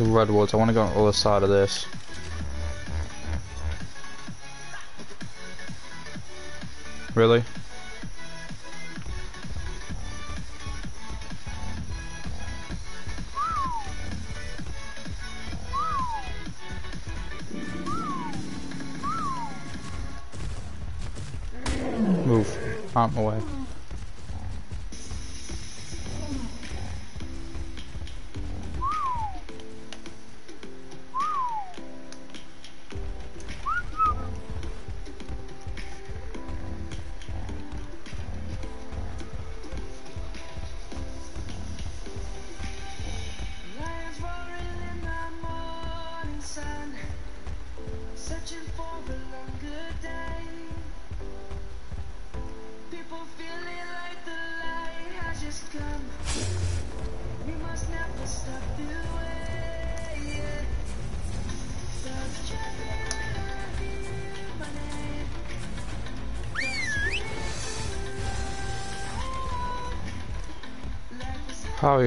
A redwoods. I want to go on the other side of this. Really? Move. Out my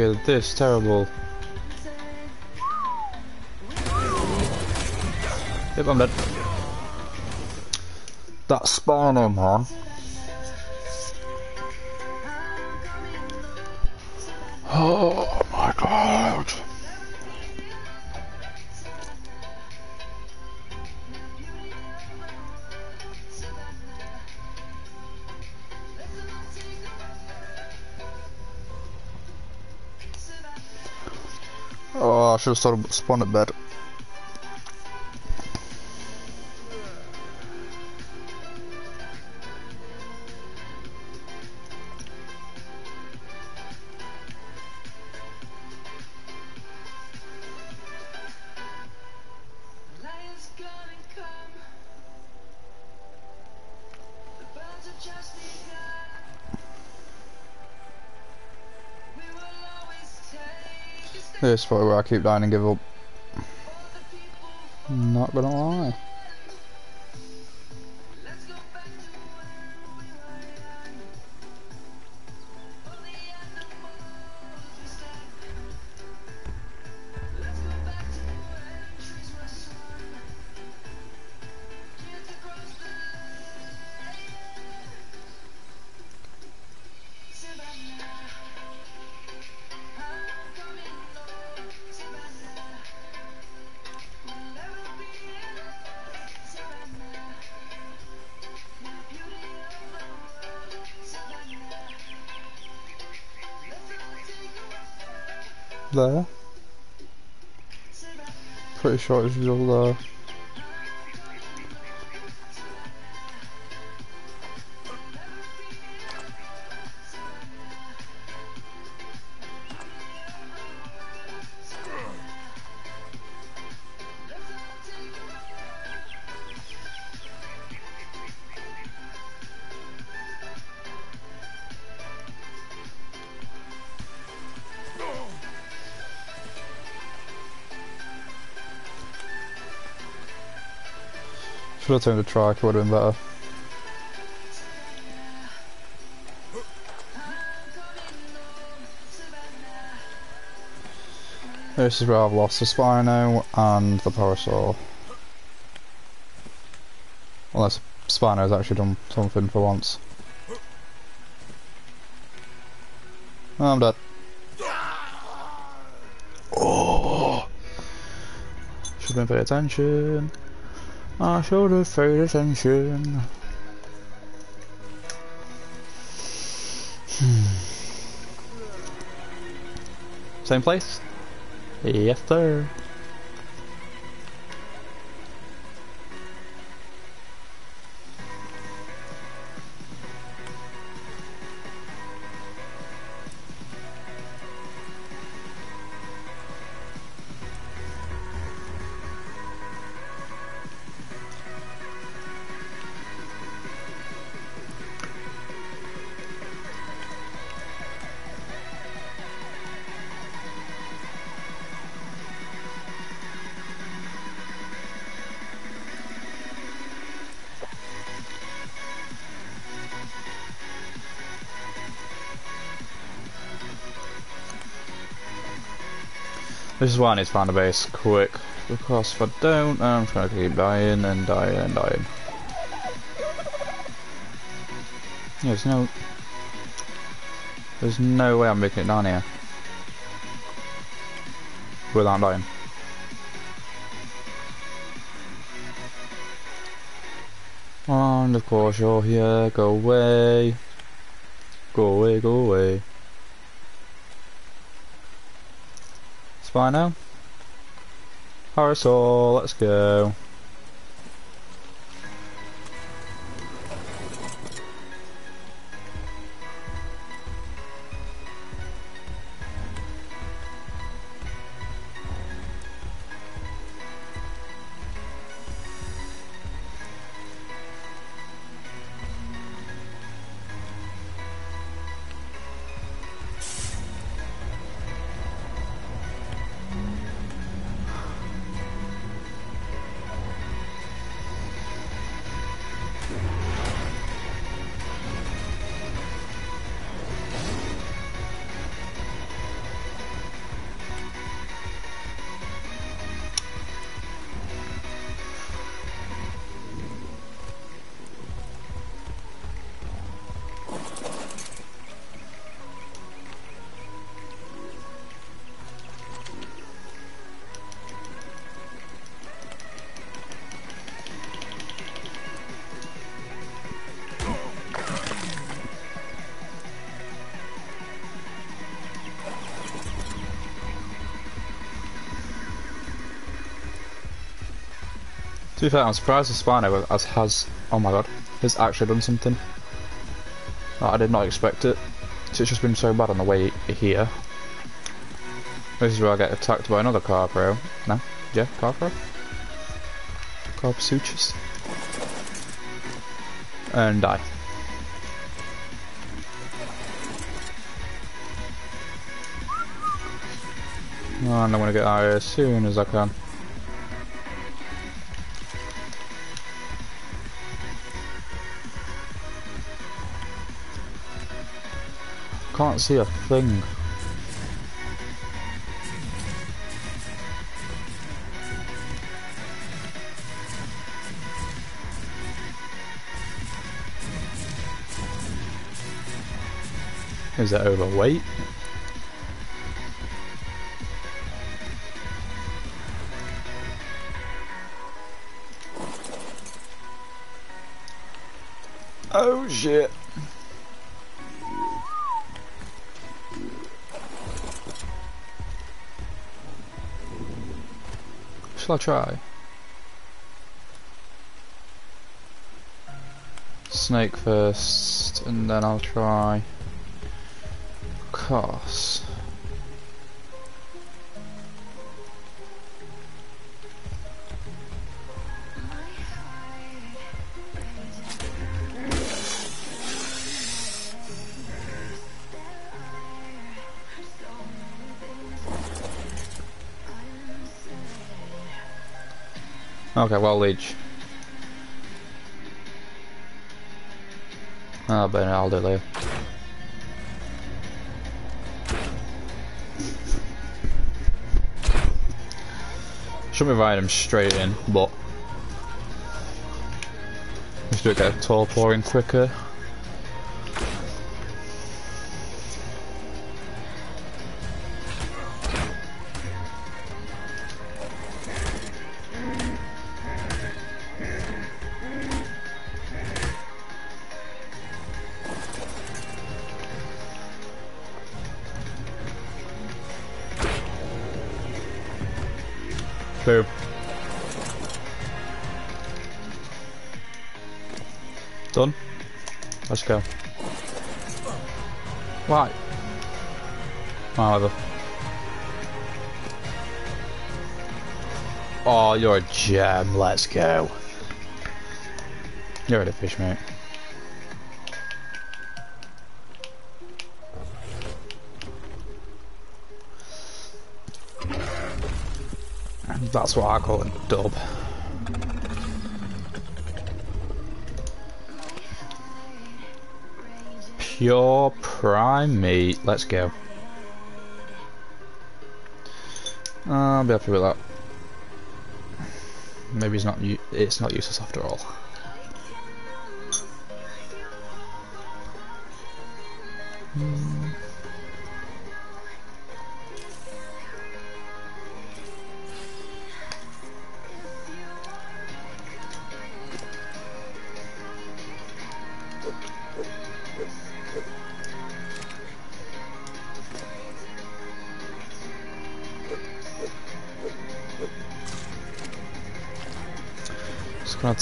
are this terrible? Yep, I'm dead. That spawner, man. Started spawned This is where I keep dying and give up. Not gonna lie. It's real there. Should have turned the track, would have been better. This is where I've lost the Spino and the Parasaur. Unless Spino's actually done something for once. I'm dead. Oh! Should have been paying attention. I should have paid attention. Hmm. Same place? Yes, sir. This is why I need to find a base quick, because if I don't, I'm just gonna keep dying and dying and dying. There's no... There's no way I'm making it down here. Without dying. And of course you're here, go away. Go away, go away. Spino. Parasaur, let's go. To be fair, I'm surprised the Spino has, has oh my god, has actually done something. I did not expect it. It's just been so bad on the way here. This is where I get attacked by another car pro. No? Yeah, car pro? Car. And die. Oh, and I'm gonna get out of here as soon as I can. Can't see a thing. Is it overweight? Oh shit. Shall I try? Snake first, and then I'll try Coss. Okay, well, Leech. Oh, but I'll do. Should be riding him straight in, but let's do it get a tall pouring quicker. Let's go. You're a fish, mate. That's what I call a dub. Pure prime meat. Let's go. I'll be happy with that. Not it's not useless after all.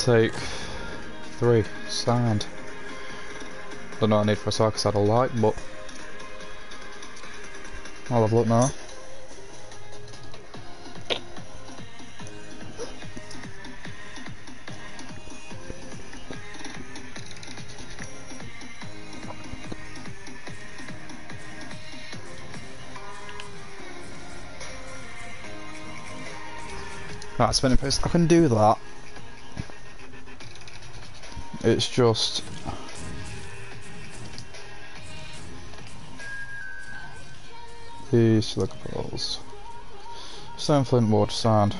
Take three sand. Don't know what I need for a circus like, but I'll have a look now. Spinning post. I can do that. It's just the silica pearls. Stone flint water sand.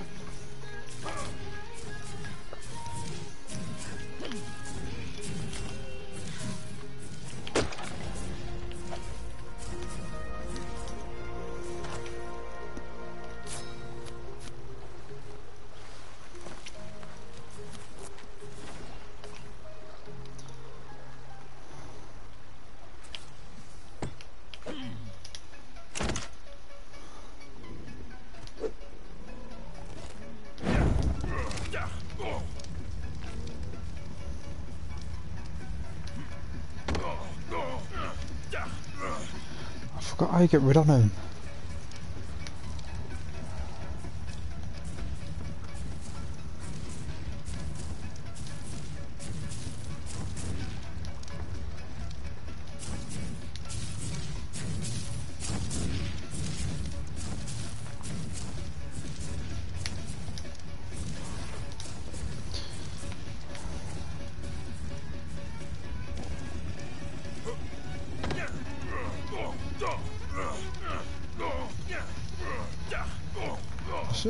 How you get rid of him.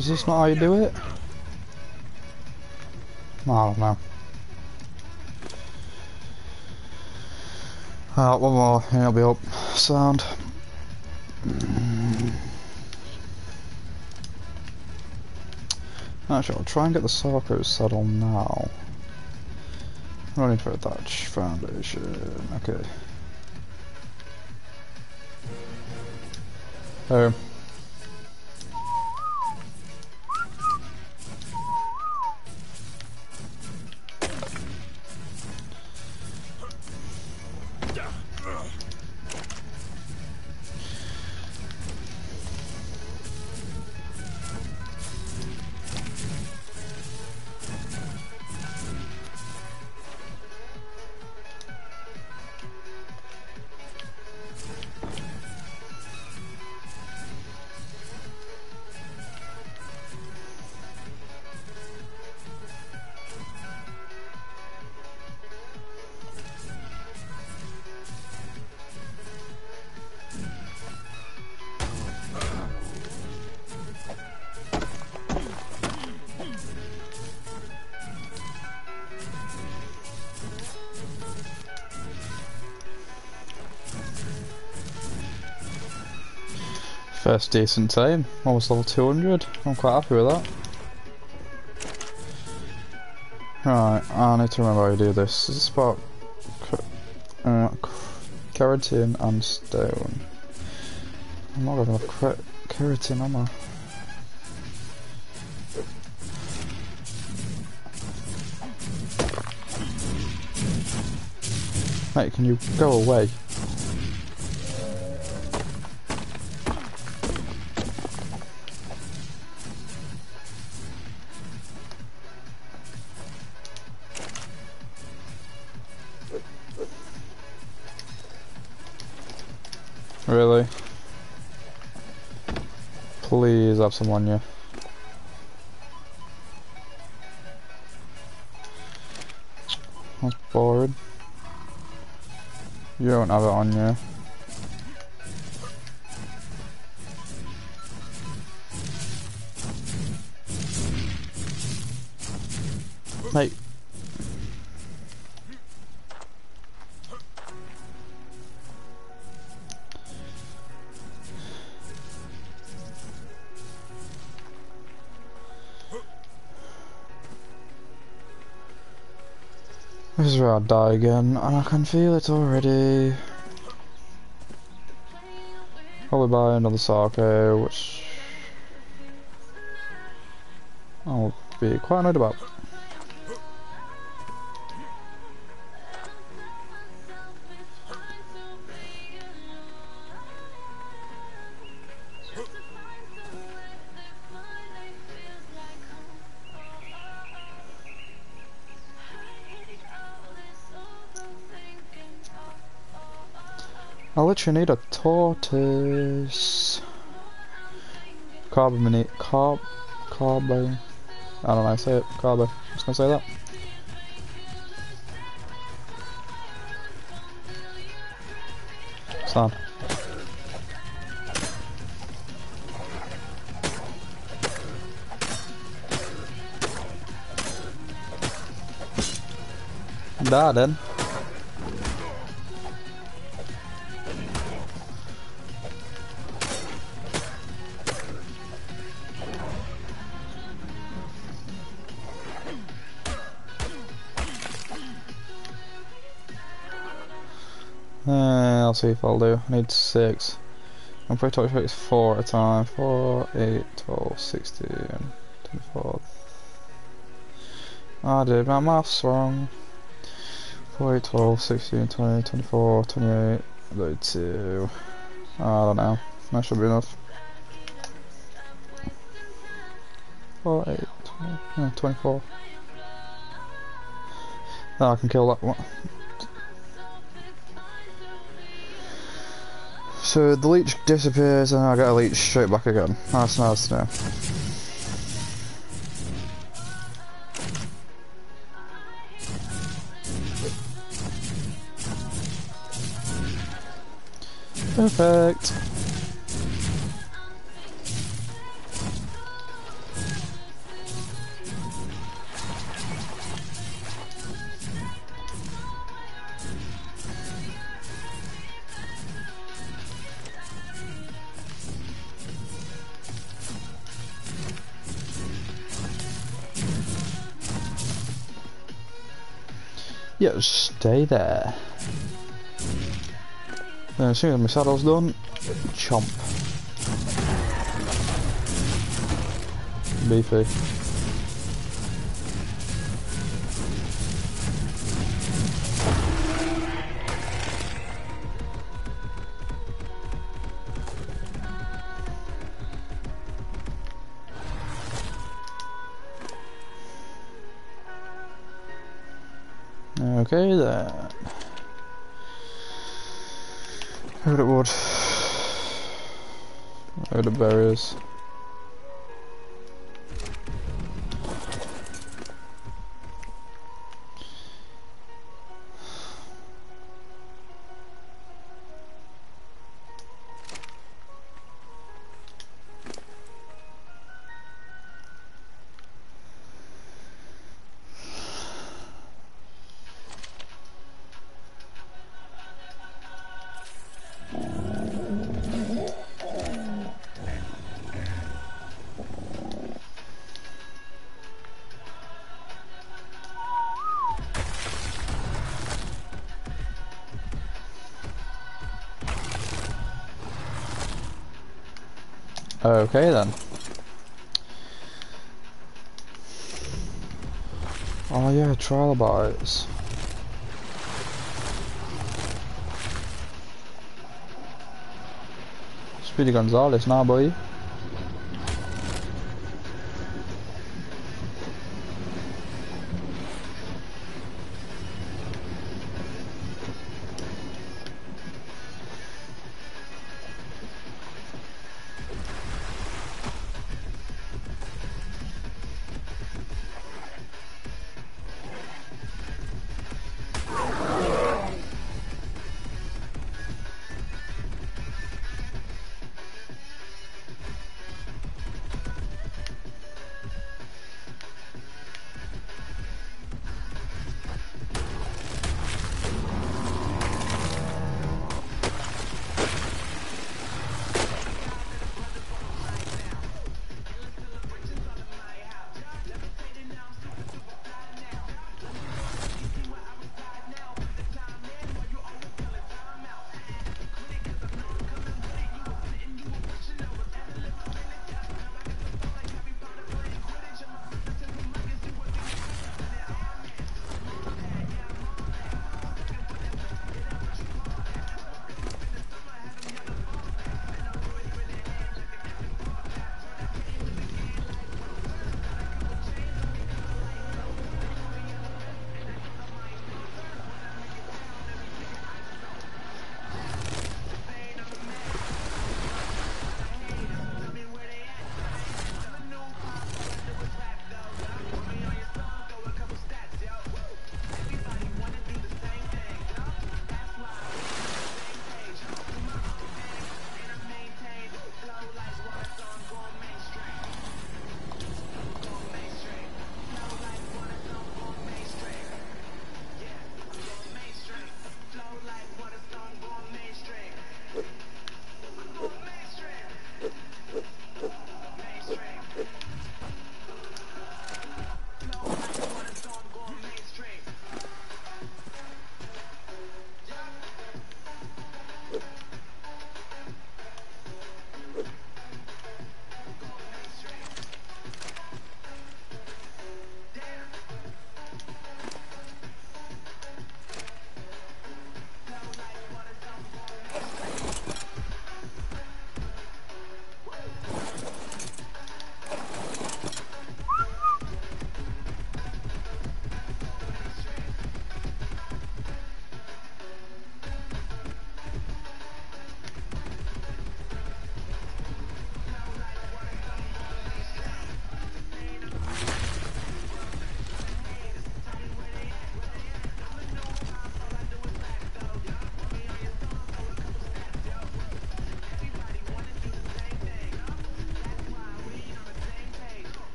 Is this not how you do it? I don't know. Alright, one more and it'll be up. Sound. Mm. Actually, I'll try and get the Sarco saddle now. Running for a Dutch foundation. Okay. Oh. First decent time, almost level 200. I'm quite happy with that. Right, I need to remember how to do this. This is about uh, keratin and stone. I'm not gonna have keratin, am I? Mate, can you go away? Some on you. That's bored. You don't have it on you. Where I'll die again, and I can feel it already. Probably buy another Sarco, which I'll be quite annoyed about. Literally need a tortoise. Carbonate, carb, carbo. I don't know how to say it. Carbo. I'm just gonna say that. Sound. Die then. See if I'll do. I need six. I'm pretty sure it's four at a time. Four, eight, twelve, sixteen, twenty-four. I did my maths wrong. 4, 8, 12, 16, 20, 24, 28, 32. I don't know. That should be enough. 4, 8, 12, yeah, 24. Oh, I can kill that one. So the leech disappears and I get a leech straight back again. That's nice to know. Perfect. Yeah, stay there. Uh, as soon as my saddle's done, chomp. Beefy. Barriers. Okay then. Oh yeah, trilobites. Speedy Gonzales now, boy.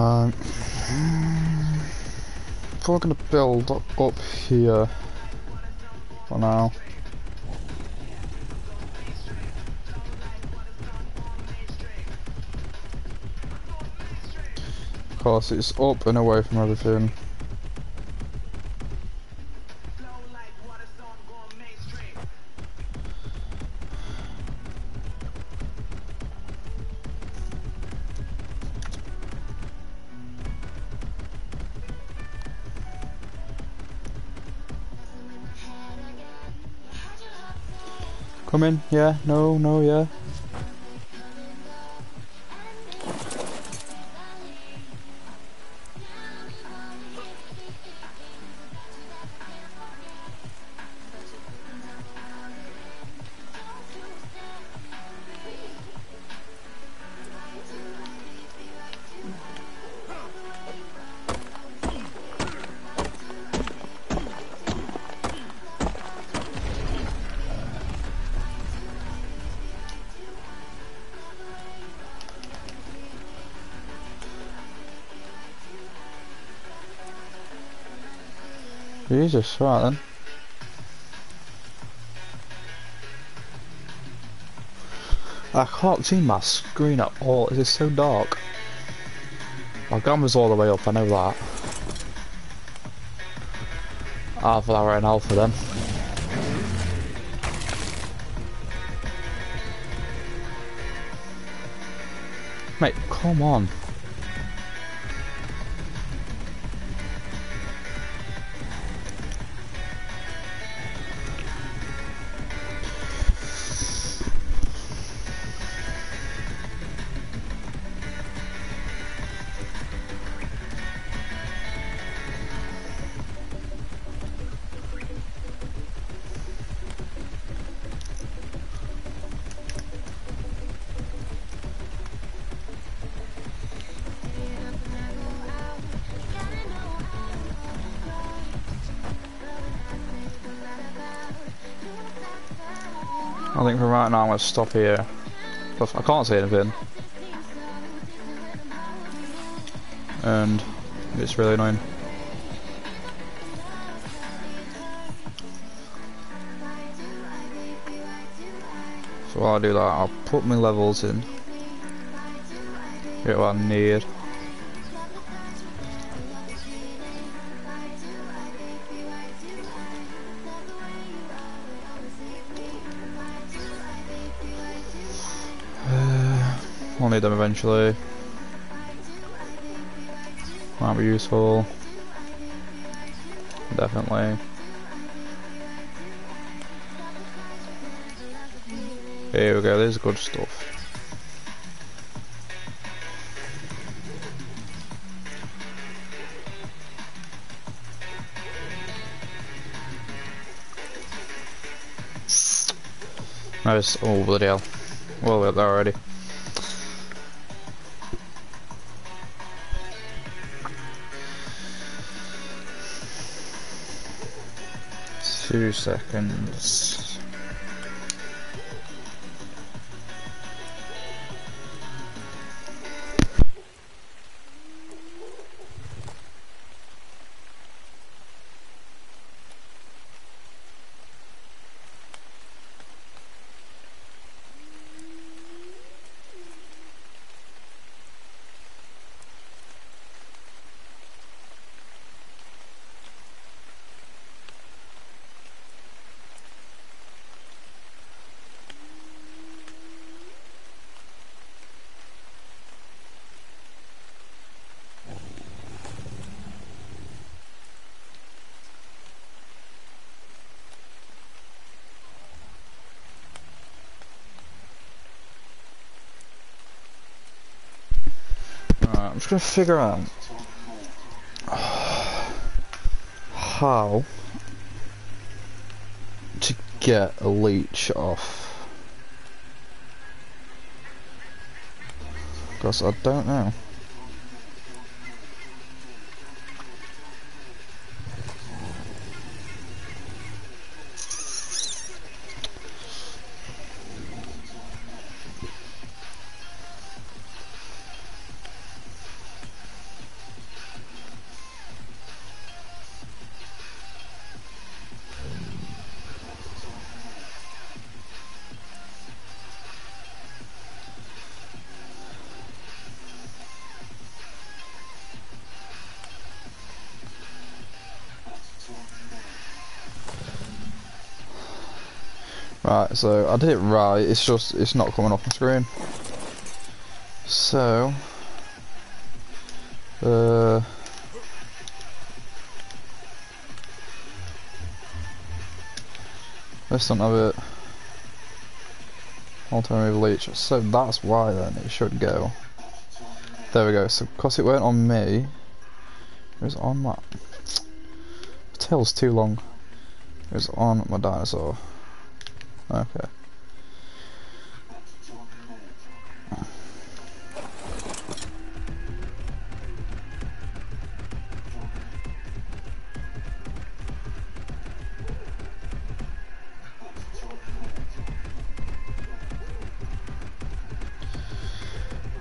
Um, probably gonna build up here for now. Of course, it's up and away from everything. Come in, yeah, no, no, yeah. Jesus, right then. I can't see my screen at all, it is so dark. My camera's all the way up, I know that. Alpha hour and alpha then. Mate, come on. To stop here. I can't see anything. And it's really annoying. So while I do that, I'll put my levels in. Get what I need. Need them eventually. Might be useful. Definitely. Here we go, there's good stuff. Nice. Oh, bloody hell. Well, we're there already. Two seconds. Just gonna figure out how to get a leech off. Because I don't know. Right, so I did it right, it's just, it's not coming off my screen. So, uh, let's not have it. Remove leech. So that's why then it should go. There we go. So because it weren't on me, it was on my the tail's too long. It was on my dinosaur. Okay.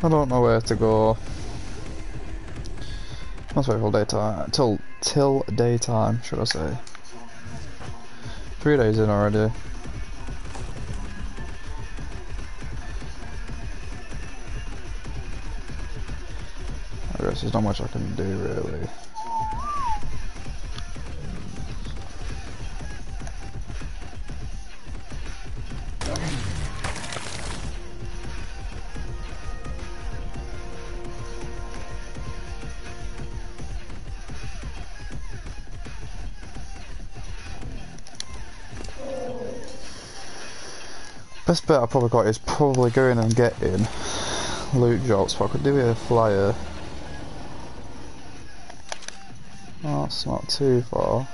I don't know where to go. Let's wait till daytime. Till till daytime, should I say? Three days in already. Much I can do really. Best bet I probably got is probably going and getting loot drops, but I could do with a flyer. Oh, that's not too far.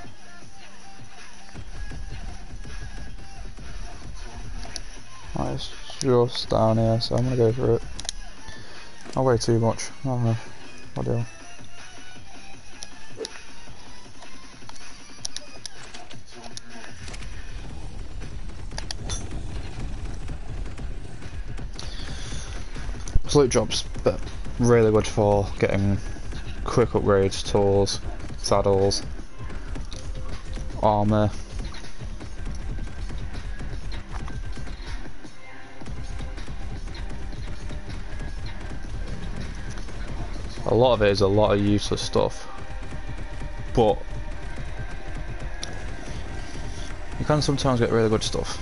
Oh, it's just down here, so I'm gonna go for it. I weigh too much. Oh, what deal? Loot drops, but really good for getting quick upgrades, tools, saddles, armor. A lot of it is a lot of useless stuff, but you can sometimes get really good stuff.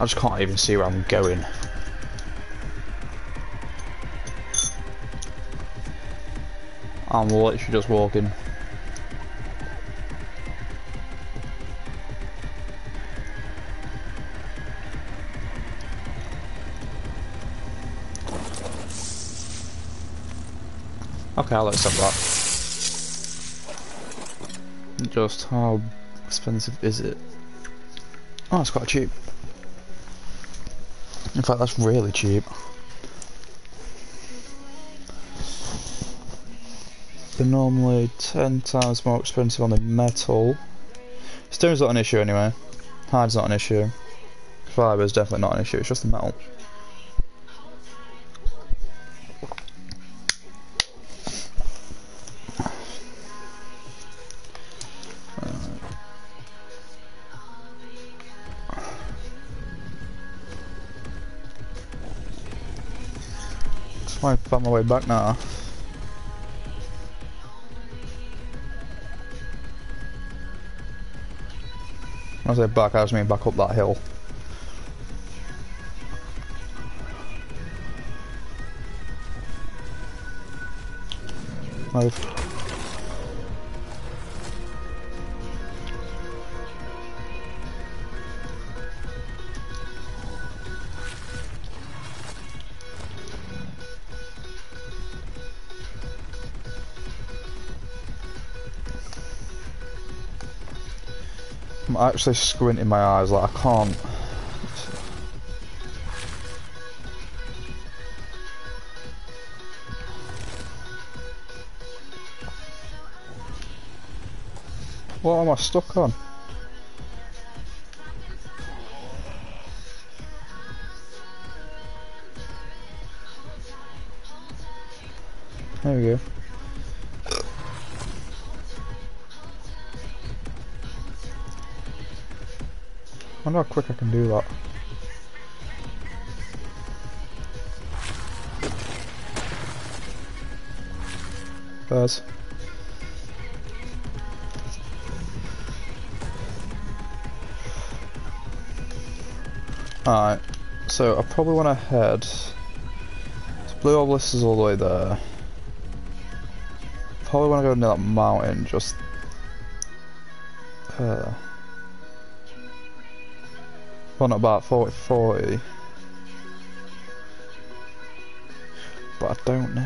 I just can't even see where I'm going. I'm literally just walking. I'll accept that. Just how expensive is it? Oh, it's quite cheap. In fact, that's really cheap. They're normally 10 times more expensive on the metal. Stone's not an issue anyway. Hide's not an issue. Fiber's definitely not an issue, it's just the metal. To find my way back now. I say back, I just mean back up that hill. Move. Actually squinting my eyes like I can't. What am I stuck on? Quick I can do that. Buzz. Alright, so I probably want to head. So Blue Obelisk is all the way there. Probably want to go near that mountain, just. Well, not about 40 40. But I don't know.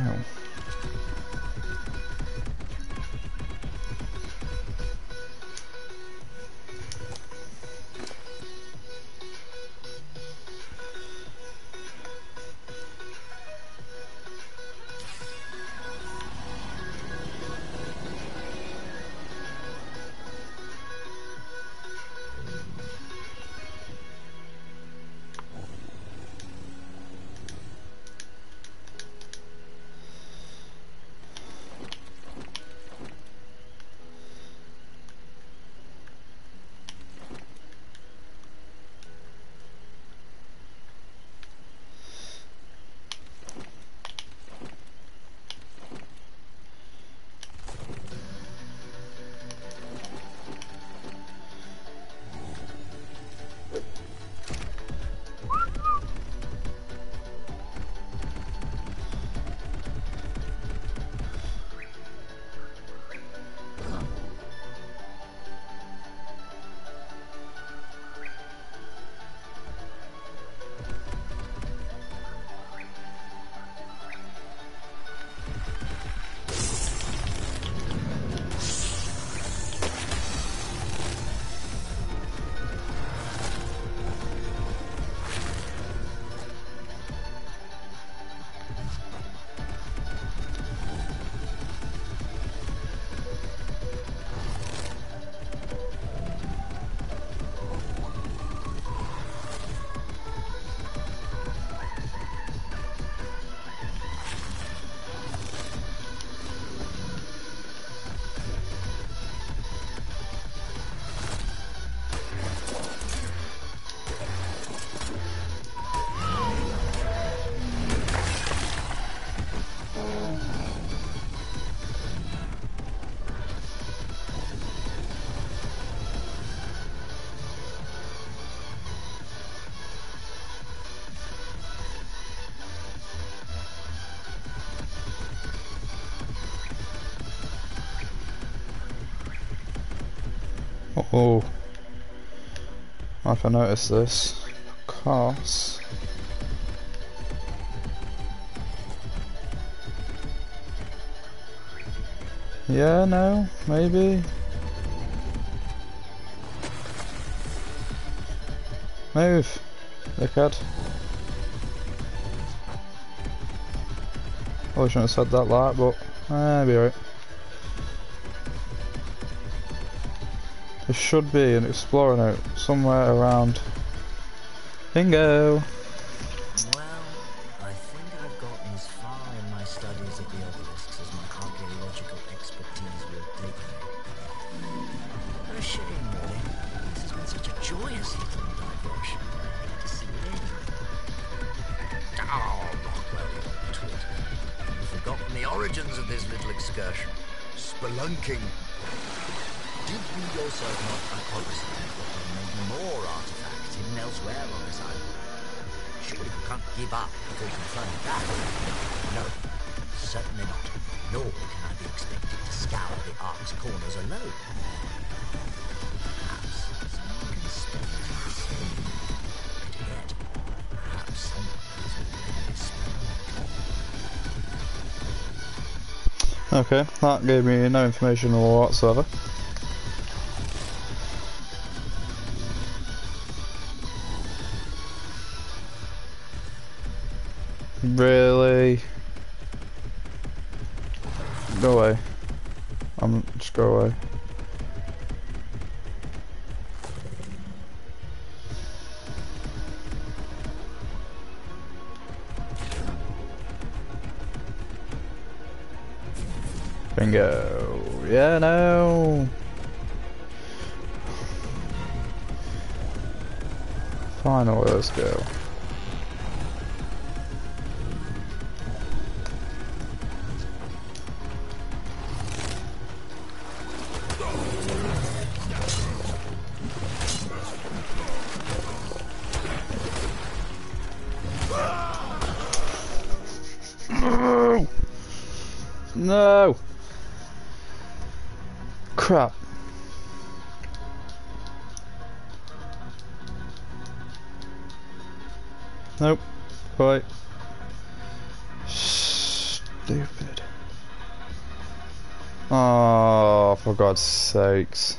oh. I noticed this. Because yeah no maybe. Move Look at. I shouldn't have said that light, but eh, be right There should be an explorer note somewhere around. Bingo! not gave me no information or whatsoever. let's go. Nope. Bye. Stupid. Oh, for God's sakes.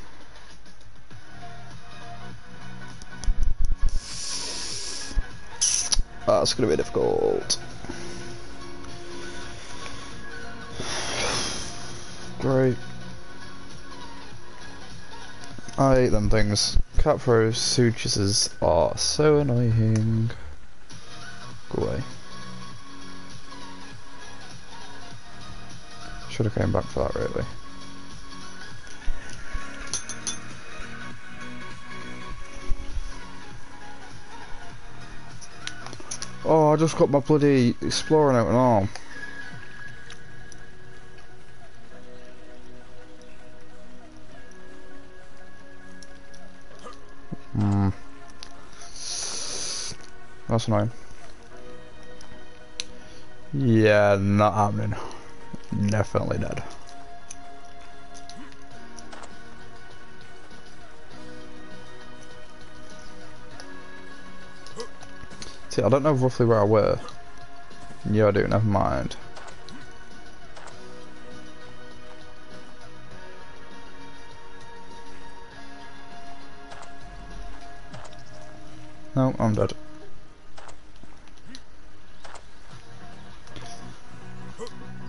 Ah, That's gonna be difficult. Great. I hate them things. Cat throw sutures are so annoying. That really. Oh, I just got my bloody exploring out an arm. Hmm. That's annoying. Yeah, not happening. Definitely dead. See, I don't know roughly where I were. Yeah, I do, never mind. No, I'm dead.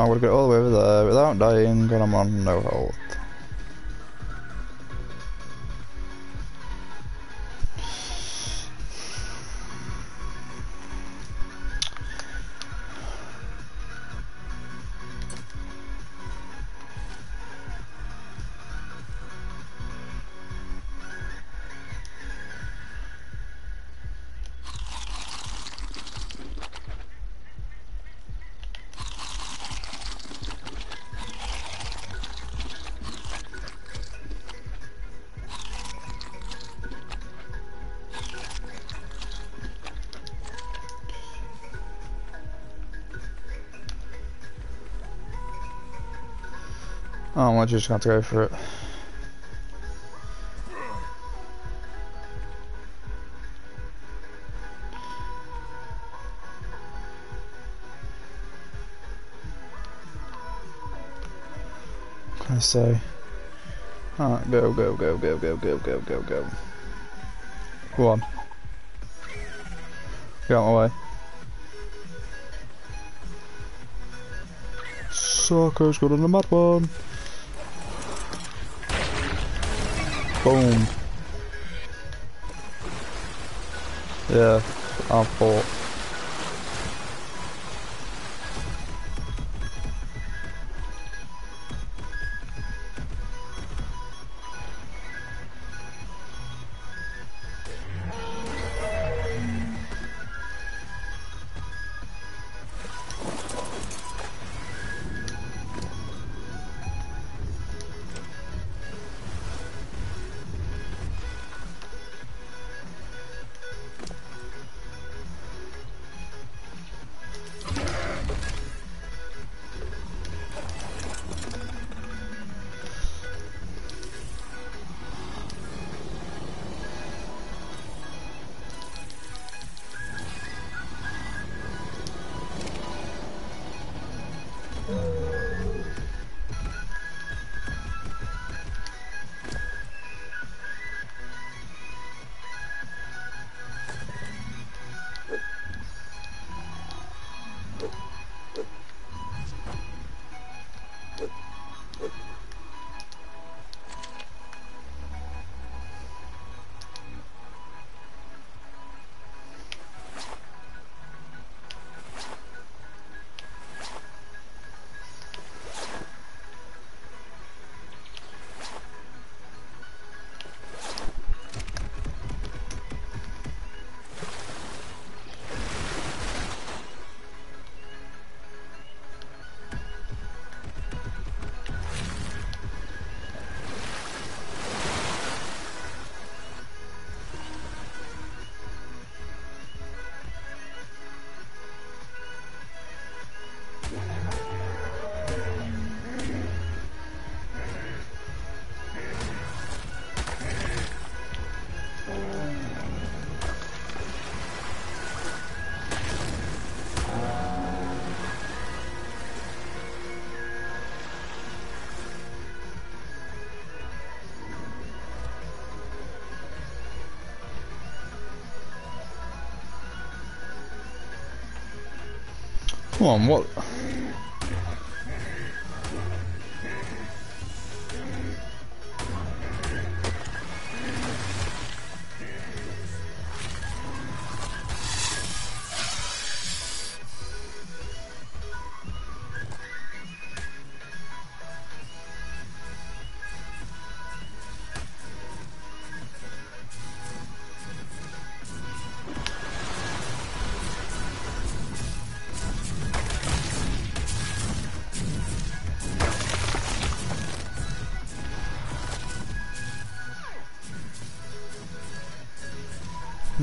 I'm gonna get all the way over there without dying and I'm on no health. Oh, just gonna go for it. I say? Alright, go, go, go, go, go, go, go, go, go. Go on. Get out my way. Sucker's got on the mad one. Boom. Yeah, I'm full. Come on, what?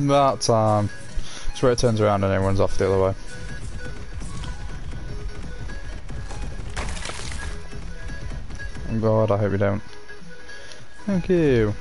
That time. It's where it turns around and everyone's off the other way. God, I hope you don't. Thank you.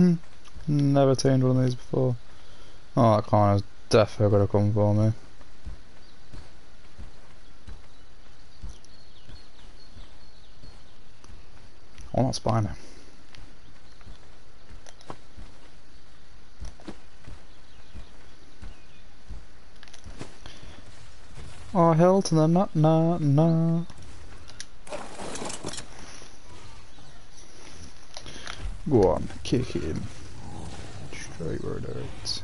Hmm. Never tamed one of these before. Oh, that corner's definitely going to come for me. Oh, not Spiner. Oh, hell to the na na na. Go on, kick him. Straight where it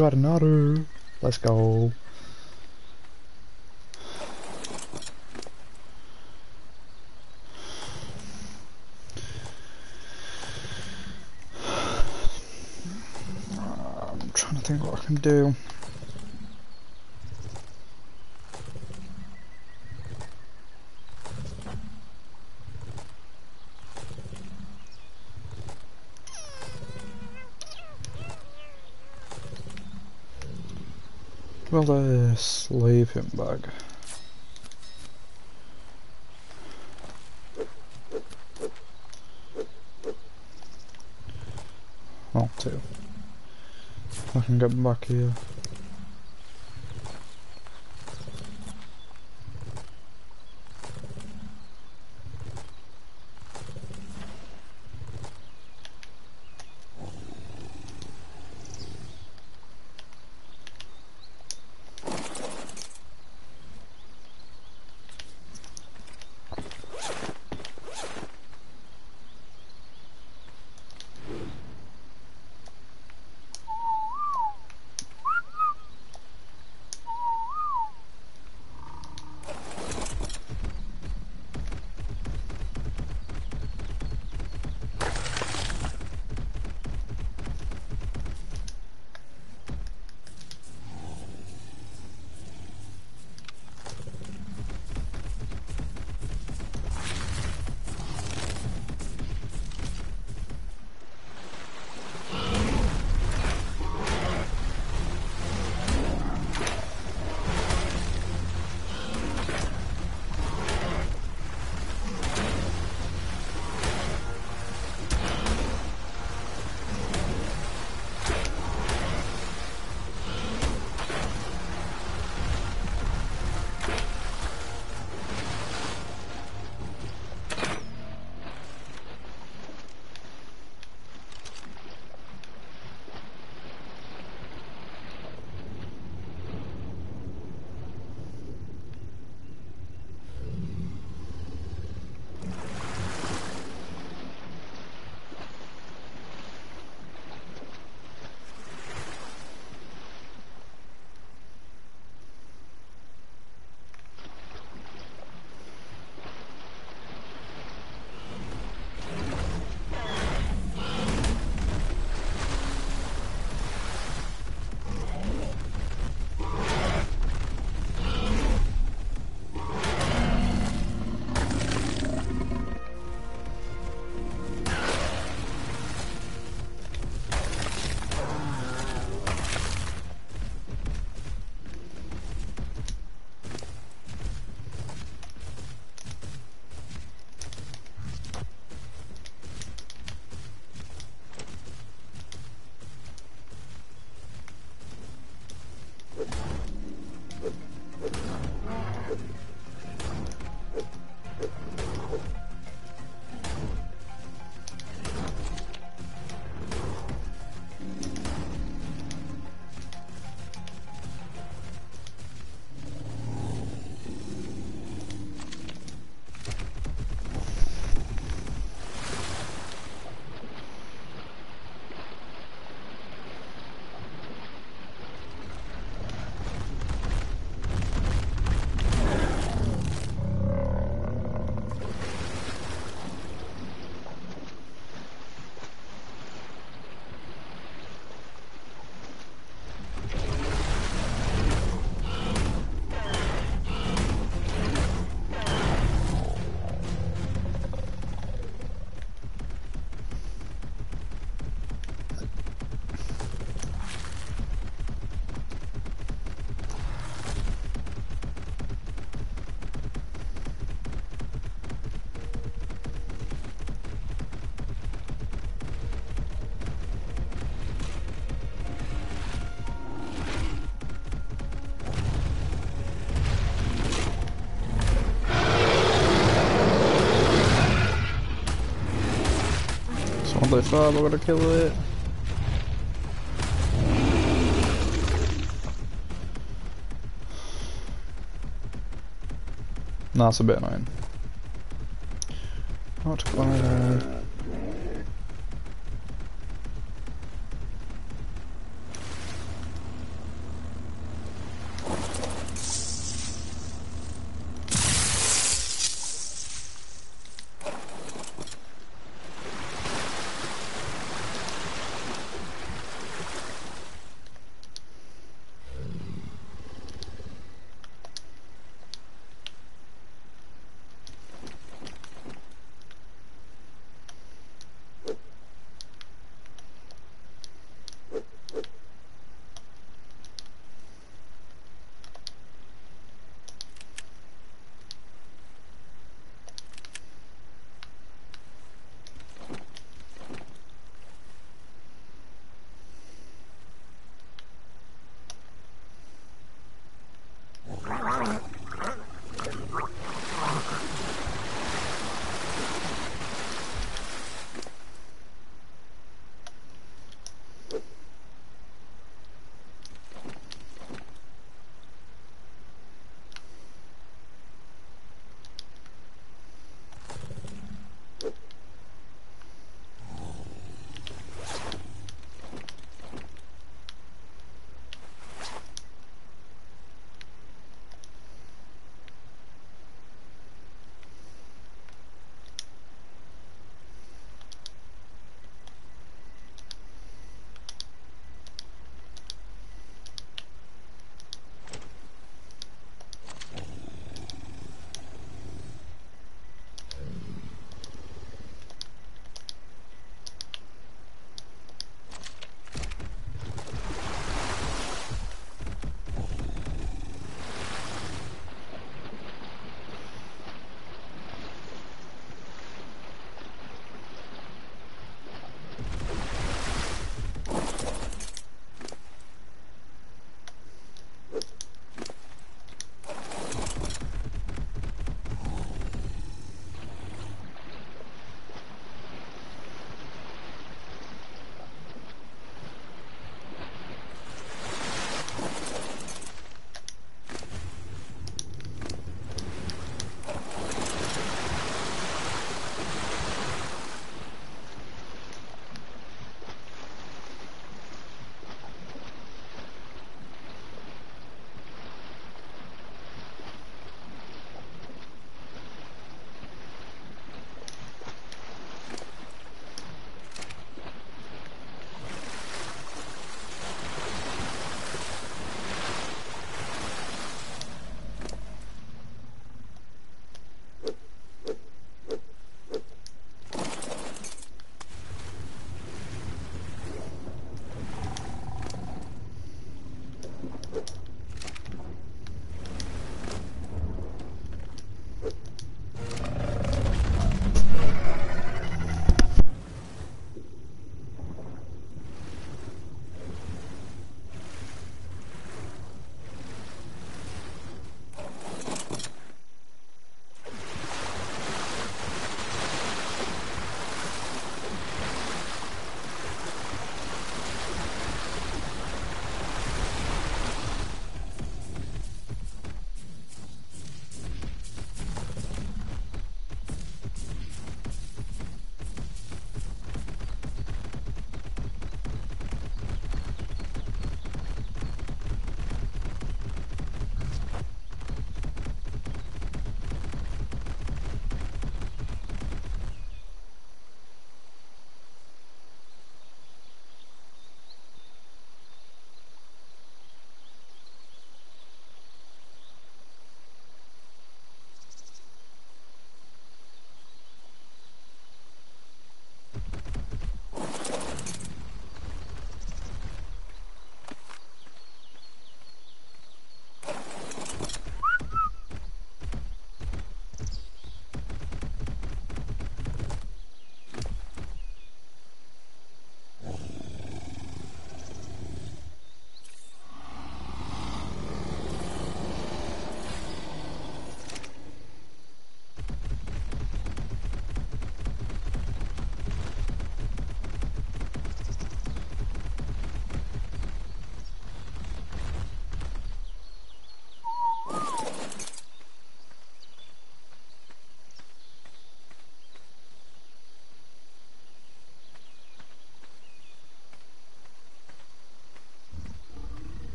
Got another. Let's go. I'm trying to think what I can do. Well, this leave him bag. Oh, two. I can get back here. Only five, I'm gonna kill it. That's a bit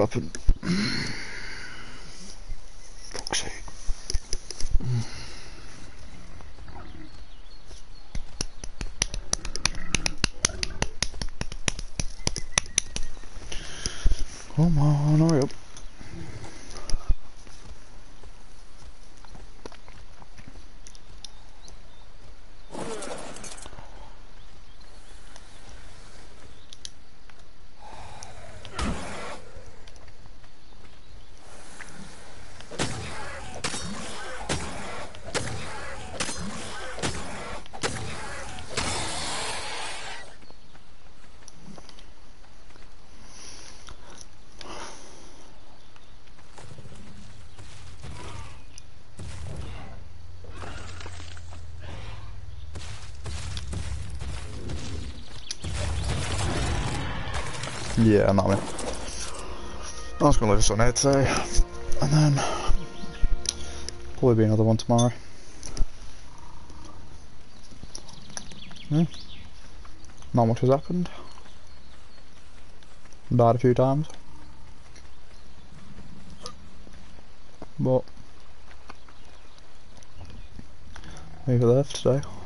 knew that would happen. Fuck's sake. Come on, hurry up. Yeah, I'm not me. I was gonna leave this on here today, and then probably be another one tomorrow. Hmm. Not much has happened. Died a few times. But there for today.